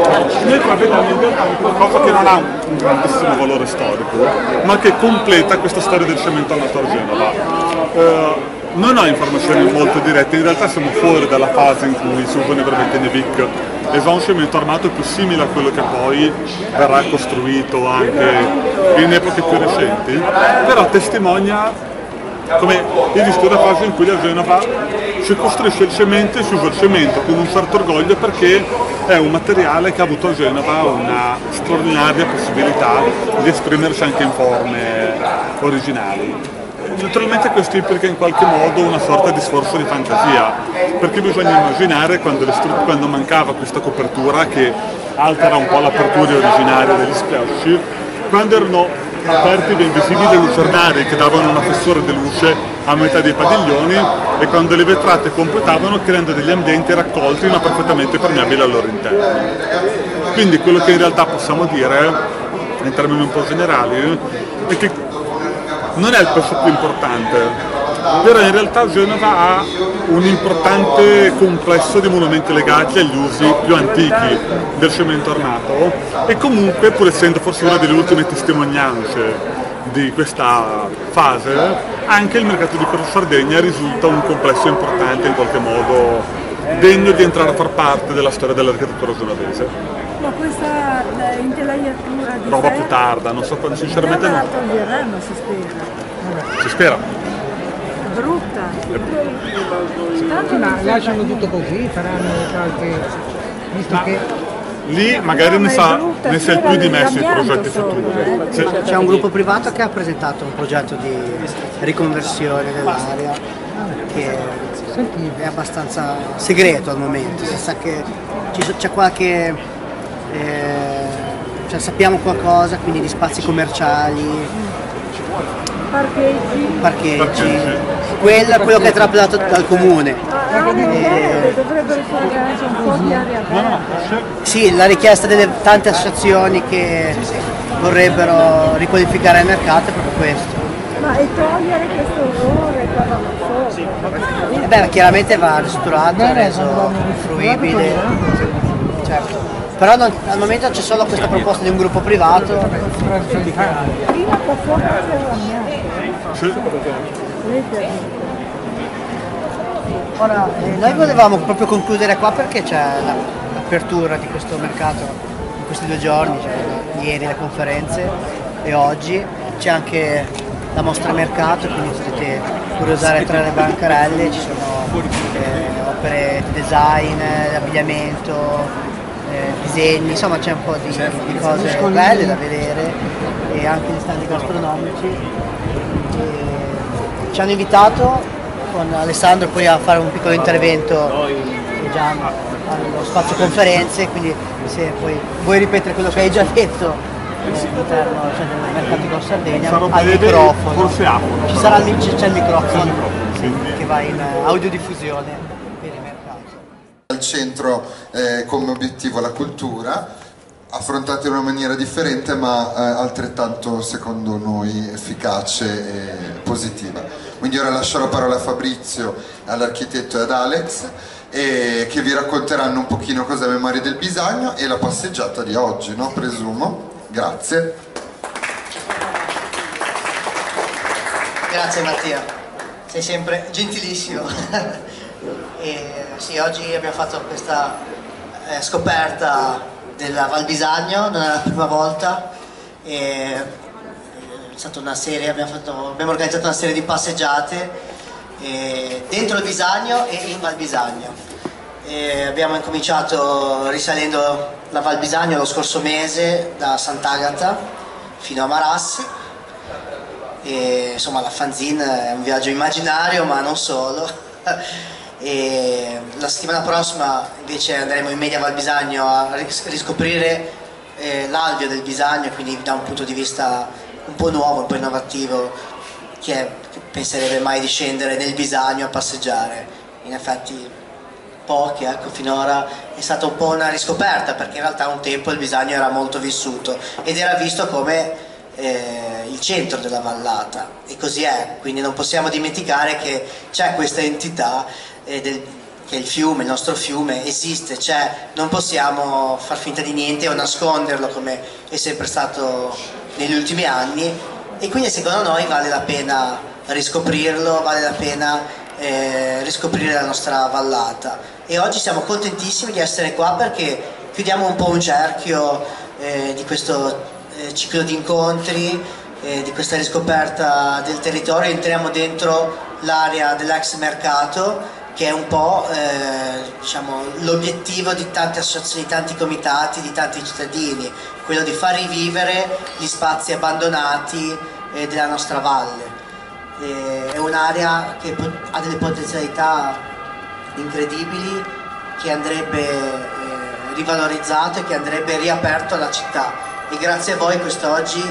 Noi qua vediamo in realtà qualcosa che non ha un grandissimo valore storico, ma che completa questa storia del cemento nato a Genova. Eh, non ho informazioni molto dirette, in realtà siamo fuori dalla fase in cui si suppone veramente Nevic e va un cemento armato più simile a quello che poi verrà costruito anche in epoche più recenti, però testimonia come esiste una fase in cui a Genova si costruisce il cemento e si usa il cemento con un certo orgoglio perché è un materiale che ha avuto a Genova una straordinaria possibilità di esprimersi anche in forme originali. Naturalmente questo implica in qualche modo una sorta di sforzo di fantasia, perché bisogna immaginare quando, quando mancava questa copertura che altera un po' l'apertura originaria degli spiosci, quando erano aperti ben visibili le lucernari che davano una fessura di luce a metà dei padiglioni e quando le vetrate completavano creando degli ambienti raccolti ma perfettamente permeabili al loro interno. Quindi quello che in realtà possiamo dire, in termini un po' generali, è che non è il pezzo più importante, però in realtà Genova ha un importante complesso di monumenti legati agli usi più antichi del cemento armato e comunque pur essendo forse una delle ultime testimonianze di questa fase, anche il mercato di Corso Sardegna risulta un complesso importante in qualche modo degno di entrare a far parte della storia dell'architettura genovese. Ma questa eh, intelaiatura di Roba più tarda, non so quando sinceramente dove la non. toglieranno si spera? Si spera. È brutta. Tanto Ma non lasciano tutto così, faranno qualche... visto che Lì magari No, ne ma è sa, brutta, ne sa più di me sui progetti futuri. eh. C'è un gruppo privato che ha presentato un progetto di riconversione dell'area che è abbastanza segreto al momento, si sa che c'è qualche... eh, cioè sappiamo qualcosa, quindi di spazi commerciali, Parcheggi. parcheggi, quella, quello che è trapelato dal comune. Ah. Sì, la richiesta delle tante associazioni che vorrebbero riqualificare il mercato è proprio questo. Ma e togliere questo orrore qua da sopra? E beh, chiaramente va ristrutturato, reso fruibile, certo. Però non- al momento c'è solo questa proposta di un gruppo privato. Prima qua fuori c'era. Sì. Ora, eh, noi volevamo proprio concludere qua perché c'è la- l'apertura di questo mercato in questi due giorni, cioè ieri le conferenze e oggi. C'è anche la mostra mercato, quindi potete curiosare tra le bancarelle, ci sono eh, opere di design, abbigliamento, eh, disegni, insomma c'è un po' di, di cose belle da vedere e anche gli stand gastronomici. E ci hanno invitato con Alessandro poi a fare un piccolo intervento già allo spazio conferenze, quindi se poi vuoi ripetere quello che hai già detto eh, all'interno cioè, del mercato di Sardegna Sarò al breve, microfono. forse apro. Ci sarà il, c'è c'è il microfono Sì. che va in eh, audiodiffusione per il mercato. al centro eh, come obiettivo la cultura, affrontata in una maniera differente ma eh, altrettanto secondo noi efficace e positiva. Quindi ora lascio la parola a Fabrizio, all'architetto e ad Alex e che vi racconteranno un pochino cosa è Memoria del Bisagno e la passeggiata di oggi, no? Presumo. Grazie. Grazie Mattia, sei sempre gentilissimo. e, sì, oggi abbiamo fatto questa eh, scoperta della Val Bisagno, non è la prima volta. E, eh, serie, abbiamo, fatto- abbiamo organizzato una serie di passeggiate eh, dentro il Bisagno e in Val Bisagno. E abbiamo incominciato risalendo la Val Bisagno lo scorso mese da Sant'Agata fino a Marassi. E, insomma la fanzine è un viaggio immaginario ma non solo. E la settimana prossima invece andremo in media Val Bisagno a ris- riscoprire eh, l'alveo del Bisagno quindi da un punto di vista un po' nuovo, un po' innovativo. Chi è penserebbe mai di scendere nel Bisagno a passeggiare? In effetti pochi, ecco, finora è stata un po' una riscoperta perché in realtà un tempo il Bisagno era molto vissuto ed era visto come eh, il centro della vallata. E così è, quindi non possiamo dimenticare che c'è questa entità eh, del, che il fiume, il nostro fiume esiste, c'è, non possiamo far finta di niente o nasconderlo come è sempre stato negli ultimi anni. E quindi secondo noi vale la pena riscoprirlo, vale la pena eh, riscoprire la nostra vallata e oggi siamo contentissimi di essere qua perché chiudiamo un po' un cerchio eh, di questo eh, ciclo di incontri, eh, di questa riscoperta del territorio, entriamo dentro l'area dell'ex mercato che è un po' eh, diciamo, l'obiettivo di tante associazioni, di tanti comitati, di tanti cittadini, quello di far rivivere gli spazi abbandonati eh, della nostra valle. E è un'area che ha delle potenzialità incredibili che andrebbe eh, rivalorizzata e che andrebbe riaperto alla città e grazie a voi quest'oggi,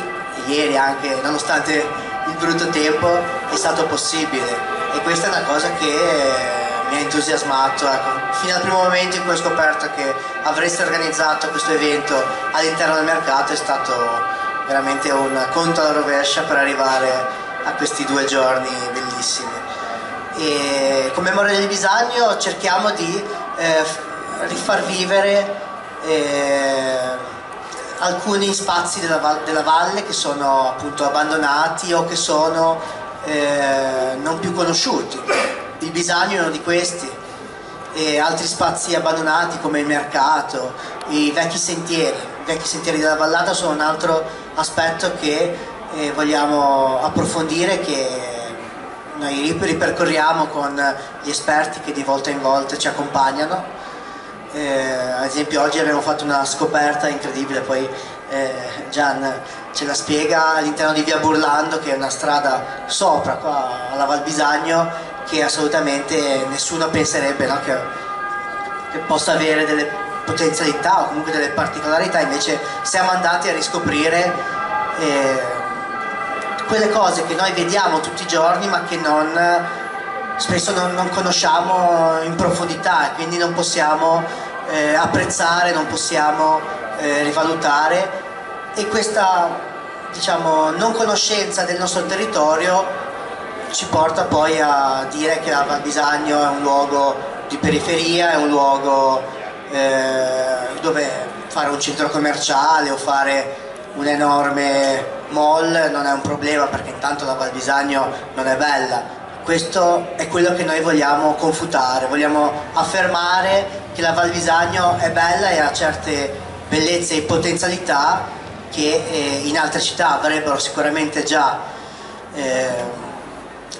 ieri anche nonostante il brutto tempo, è stato possibile e questa è una cosa che mi ha entusiasmato. Ecco. Fino al primo momento in cui ho scoperto che avreste organizzato questo evento all'interno del mercato è stato veramente un conto alla rovescia per arrivare a questi due giorni bellissimi. E con Memoria del Bisagno cerchiamo di eh, rifar vivere eh, alcuni spazi della, della, valle che sono appunto abbandonati o che sono eh, non più conosciuti. Il Bisagno è uno di questi. E altri spazi abbandonati come il mercato, i vecchi sentieri, i vecchi sentieri della vallata sono un altro aspetto che eh, vogliamo approfondire che noi ripercorriamo con gli esperti che di volta in volta ci accompagnano. Eh, ad esempio oggi abbiamo fatto una scoperta incredibile, poi eh, Gian ce la spiega all'interno di Via Burlando che è una strada sopra qua alla Val Bisagno che assolutamente nessuno penserebbe no? che, che, possa avere delle potenzialità o comunque delle particolarità, invece siamo andati a riscoprire eh, quelle cose che noi vediamo tutti i giorni ma che non, spesso non, non conosciamo in profondità e quindi non possiamo eh, apprezzare, non possiamo eh, rivalutare. E questa diciamo, non conoscenza del nostro territorio ci porta poi a dire che la Val Bisagno è un luogo di periferia, è un luogo eh, dove fare un centro commerciale o fare un enorme mall non è un problema perché intanto la Val Bisagno non è bella. Questo è quello che noi vogliamo confutare, vogliamo affermare che la Val Bisagno è bella e ha certe bellezze e potenzialità che eh, in altre città avrebbero sicuramente già eh,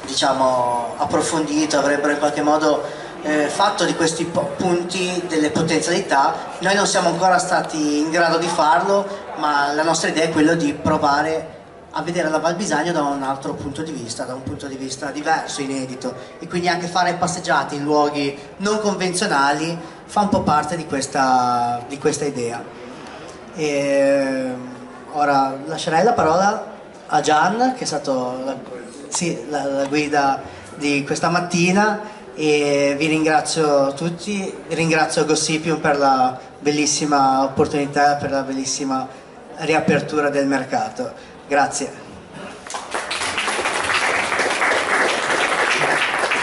diciamo, approfondito, avrebbero in qualche modo eh, fatto di questi punti delle potenzialità. Noi non siamo ancora stati in grado di farlo, ma la nostra idea è quella di provare a vedere la Val Bisagno da un altro punto di vista, da un punto di vista diverso, inedito e quindi anche fare passeggiate in luoghi non convenzionali fa un po' parte di questa, di questa idea. E ora lascerei la parola a Gian che è stato sì, la, la guida di questa mattina e vi ringrazio tutti, ringrazio Gossipium per la bellissima opportunità, per la bellissima riapertura del mercato. Grazie.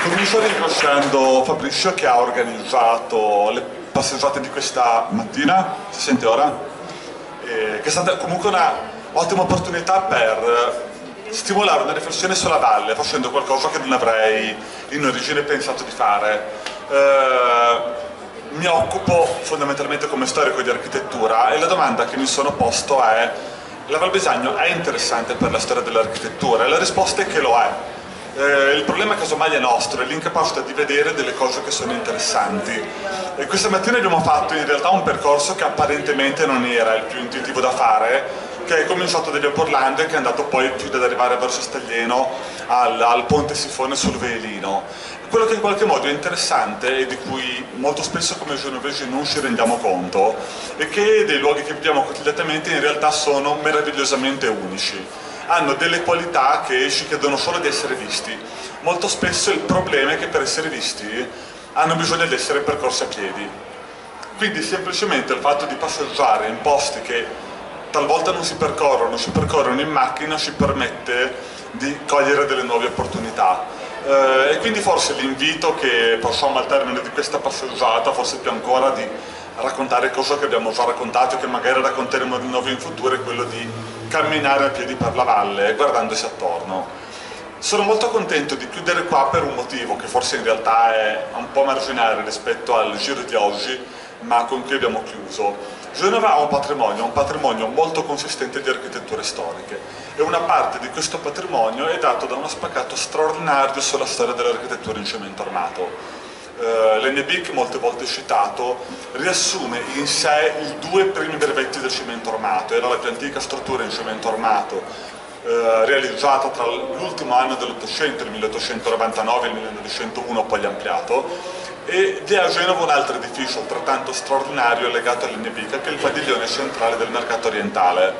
Comincio ringraziando Fabrizio che ha organizzato le passeggiate di questa mattina, si sente ora? E che è stata comunque un'ottima opportunità per stimolare una riflessione sulla valle facendo qualcosa che non avrei in origine pensato di fare. Eh, mi occupo fondamentalmente come storico di architettura e la domanda che mi sono posto è la Val Besagno è interessante per la storia dell'architettura? E la risposta è che lo è. Eh, il problema casomai è nostro, è l'incapacità di vedere delle cose che sono interessanti. E questa mattina abbiamo fatto in realtà un percorso che apparentemente non era il più intuitivo da fare, che è cominciato da Via Porlando e che è andato poi più ad arrivare verso Staglieno al, al ponte Sifone sul Velino. Quello che in qualche modo è interessante e di cui molto spesso come genovesi non ci rendiamo conto è che dei luoghi che vediamo quotidianamente in realtà sono meravigliosamente unici hanno delle qualità che ci chiedono solo di essere visti. Molto spesso il problema è che per essere visti hanno bisogno di essere percorsi a piedi. Quindi semplicemente il fatto di passeggiare in posti che talvolta non si percorrono, si percorrono in macchina ci permette di cogliere delle nuove opportunità. Eh, e quindi forse l'invito che passiamo al termine di questa passeggiata, forse più ancora di raccontare cose che abbiamo già raccontato e che magari racconteremo di nuovo in futuro, è quello di camminare a piedi per la valle guardandosi attorno. Sono molto contento di chiudere qua per un motivo che forse in realtà è un po' marginale rispetto al giro di oggi, ma con cui abbiamo chiuso. Genova ha un patrimonio, un patrimonio molto consistente di architetture storiche. E una parte di questo patrimonio è dato da uno spaccato straordinario sulla storia dell'architettura in cemento armato. Uh, L'NBIC, molte volte citato, riassume in sé i due primi brevetti del cemento armato, era la più antica struttura in cemento armato eh, realizzata tra l'ultimo anno dell'Ottocento, il 1899 e il 1901, poi ampliato, e vi è a Genova un altro edificio altrettanto straordinario legato all'NBIC, che è il padiglione centrale del mercato orientale.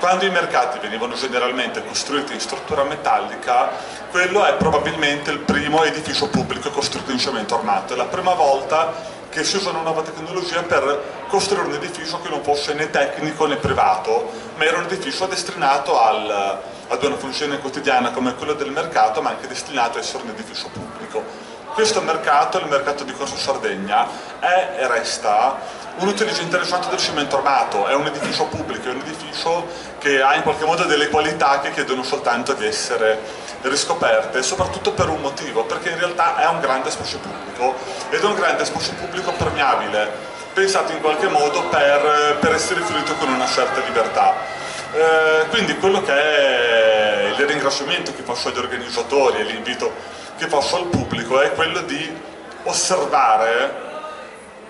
Quando i mercati venivano generalmente costruiti in struttura metallica, quello è probabilmente il primo edificio pubblico costruito in cemento armato, è la prima volta che si usa una nuova tecnologia per costruire un edificio che non fosse né tecnico né privato, ma era un edificio destinato al, ad una funzione quotidiana come quella del mercato, ma anche destinato a essere un edificio pubblico. Questo mercato, il mercato di Corso Sardegna, è e resta un utilizzo interessante del cemento armato, è un edificio pubblico, è un edificio che ha in qualche modo delle qualità che chiedono soltanto di essere riscoperte, soprattutto per un motivo, perché in realtà è un grande spazio pubblico ed è un grande spazio pubblico permeabile, pensato in qualche modo per, per essere fruito con una certa libertà. Eh, quindi quello che è il ringraziamento che faccio agli organizzatori e l'invito che faccio al pubblico è quello di osservare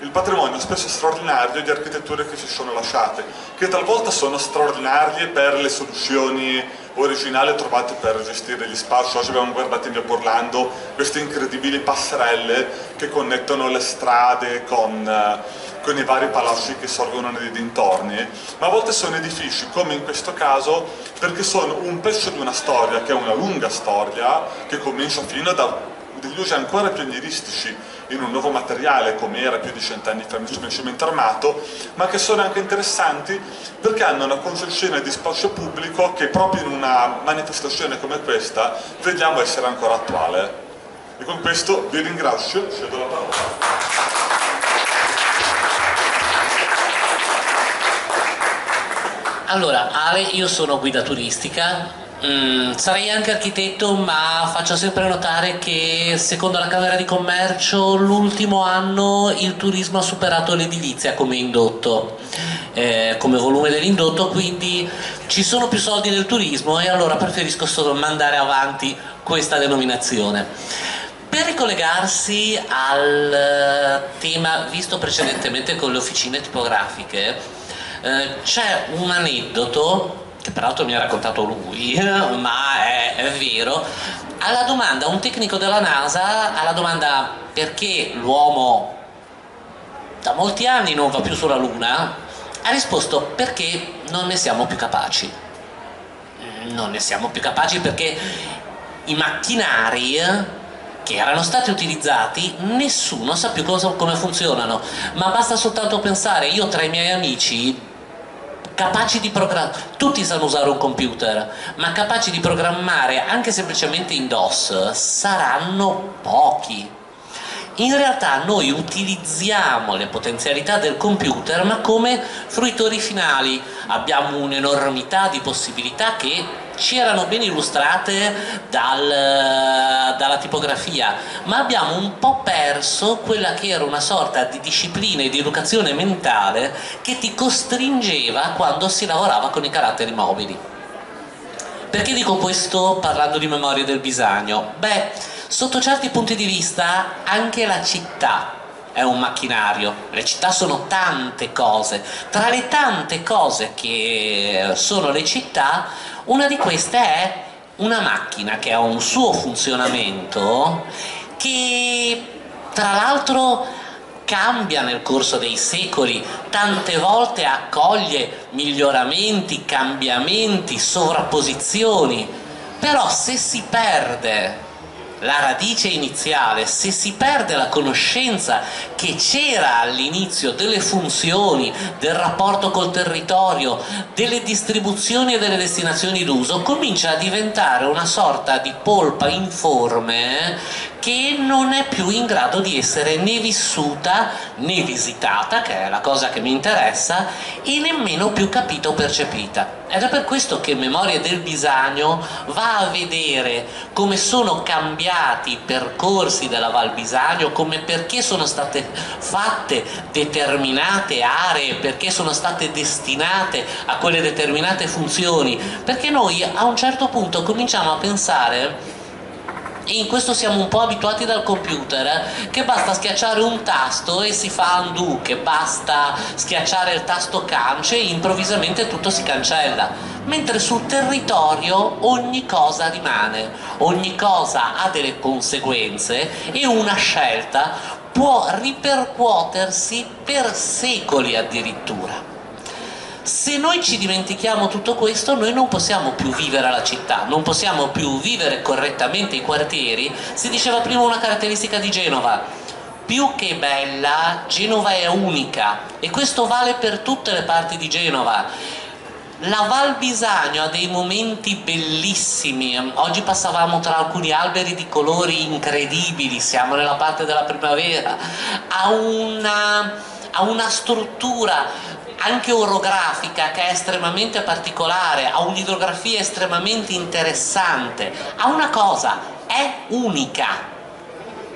il patrimonio spesso straordinario di architetture che si sono lasciate, che talvolta sono straordinarie per le soluzioni originali trovate per gestire gli spazi. Oggi abbiamo guardato in via Orlando queste incredibili passerelle che connettono le strade con, eh, con i vari palazzi che sorgono nei dintorni, ma a volte sono edifici, come in questo caso, perché sono un pezzo di una storia, che è una lunga storia, che comincia fino da degli usi ancora pionieristici in un nuovo materiale come era più di cent'anni fa il cemento armato, ma che sono anche interessanti perché hanno una concezione di spazio pubblico che proprio in una manifestazione come questa vediamo essere ancora attuale. E con questo vi ringrazio, cedo la parola. Allora, Ale, io sono guida turistica, Mm, sarei anche architetto, ma faccio sempre notare che secondo la Camera di Commercio l'ultimo anno il turismo ha superato l'edilizia come indotto, eh, come volume dell'indotto, quindi ci sono più soldi nel turismo e allora preferisco solo mandare avanti questa denominazione. Per ricollegarsi al tema visto precedentemente con le officine tipografiche, eh, c'è un aneddoto che peraltro mi ha raccontato lui, ma è, è, vero, alla domanda, un tecnico della NASA, alla domanda perché l'uomo da molti anni non va più sulla Luna, ha risposto perché non ne siamo più capaci. Non ne siamo più capaci perché i macchinari che erano stati utilizzati nessuno sa più cosa, come funzionano. Ma basta soltanto pensare io tra i miei amici capaci di programmare, tutti sanno usare un computer, ma capaci di programmare anche semplicemente in DOS saranno pochi. In realtà noi utilizziamo le potenzialità del computer ma come fruitori finali, abbiamo un'enormità di possibilità che ci erano ben illustrate dal, dalla tipografia, ma abbiamo un po' perso quella che era una sorta di disciplina e di educazione mentale che ti costringeva quando si lavorava con i caratteri mobili. Perché dico questo parlando di memoria del Bisagno? Beh, sotto certi punti di vista anche la città è un macchinario, le città sono tante cose, tra le tante cose che sono le città, una di queste è una macchina che ha un suo funzionamento che tra l'altro cambia nel corso dei secoli, tante volte accoglie miglioramenti, cambiamenti, sovrapposizioni, però se si perde la radice iniziale, se si perde la conoscenza che c'era all'inizio delle funzioni, del rapporto col territorio, delle distribuzioni e delle destinazioni d'uso, comincia a diventare una sorta di polpa informe che non è più in grado di essere né vissuta né visitata, che è la cosa che mi interessa, e nemmeno più capita o percepita. Ed è per questo che Memoria del Bisagno va a vedere come sono cambiati i percorsi della Val Bisagno, come perché sono state fatte determinate aree, perché sono state destinate a quelle determinate funzioni, perché noi a un certo punto cominciamo a pensare e in questo siamo un po' abituati dal computer eh, che basta schiacciare un tasto e si fa undo che basta schiacciare il tasto cance e improvvisamente tutto si cancella. Mentre sul territorio ogni cosa rimane ogni cosa ha delle conseguenze e una scelta può ripercuotersi per secoli addirittura se noi ci dimentichiamo tutto questo, noi non possiamo più vivere la città, non possiamo più vivere correttamente i quartieri. Si diceva prima una caratteristica di Genova, più che bella, Genova è unica e questo vale per tutte le parti di Genova. La Val Bisagno ha dei momenti bellissimi, oggi passavamo tra alcuni alberi di colori incredibili, siamo nella parte della primavera, ha una, ha una struttura anche orografica che è estremamente particolare, ha un'idrografia estremamente interessante, ha una cosa, è unica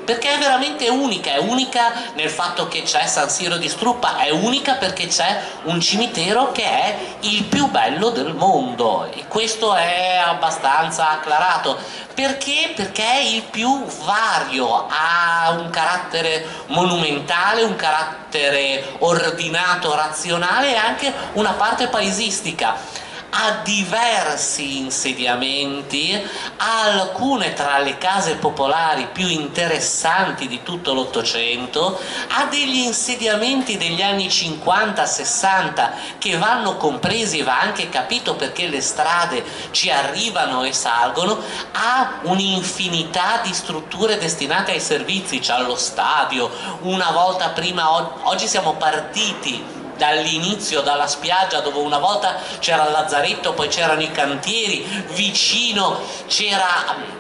perché è veramente unica, è unica nel fatto che c'è San Siro di Struppa, è unica perché c'è un cimitero che è il più bello del mondo e questo è abbastanza acclarato. Perché? Perché è il più vario, ha un carattere monumentale, un carattere ordinato, razionale e anche una parte paesistica ha diversi insediamenti, ha alcune tra le case popolari più interessanti di tutto l'Ottocento, ha degli insediamenti degli anni 50-60 che vanno compresi e va anche capito perché le strade ci arrivano e salgono, ha un'infinità di strutture destinate ai servizi, c'è lo stadio, una volta prima, oggi siamo partiti dall'inizio, dalla spiaggia dove una volta c'era il lazzaretto, poi c'erano i cantieri, vicino c'era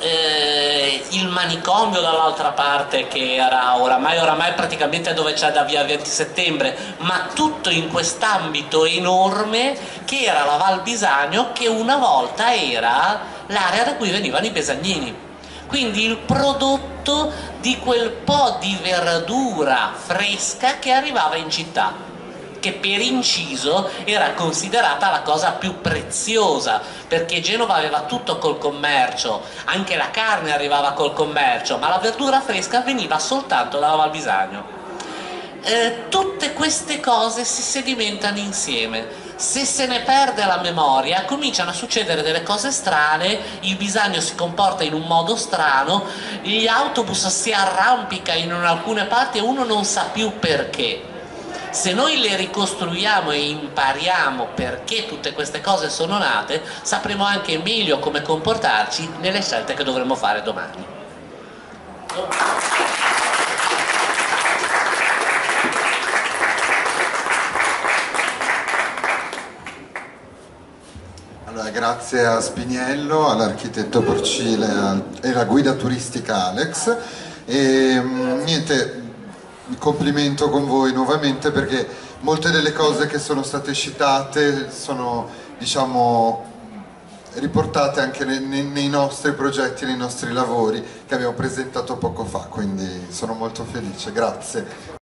eh, il manicomio dall'altra parte che era oramai, oramai praticamente dove c'è da via 20 settembre, ma tutto in quest'ambito enorme che era la Val Bisagno che una volta era l'area da cui venivano i besagnini. Quindi il prodotto di quel po' di verdura fresca che arrivava in città che per inciso era considerata la cosa più preziosa, perché Genova aveva tutto col commercio, anche la carne arrivava col commercio, ma la verdura fresca veniva soltanto dalla Valbisagno. Eh, tutte queste cose si sedimentano insieme. Se se ne perde la memoria, cominciano a succedere delle cose strane, il bisagno si comporta in un modo strano, gli autobus si arrampica in alcune parti e uno non sa più perché se noi le ricostruiamo e impariamo perché tutte queste cose sono nate, sapremo anche meglio come comportarci nelle scelte che dovremo fare domani. Allora, grazie a Spiniello, all'architetto Porcile e alla guida turistica Alex. E, mm, niente, mi complimento con voi nuovamente perché molte delle cose che sono state citate sono diciamo riportate anche nei, nei, nostri progetti, nei nostri lavori che abbiamo presentato poco fa, quindi sono molto felice, grazie.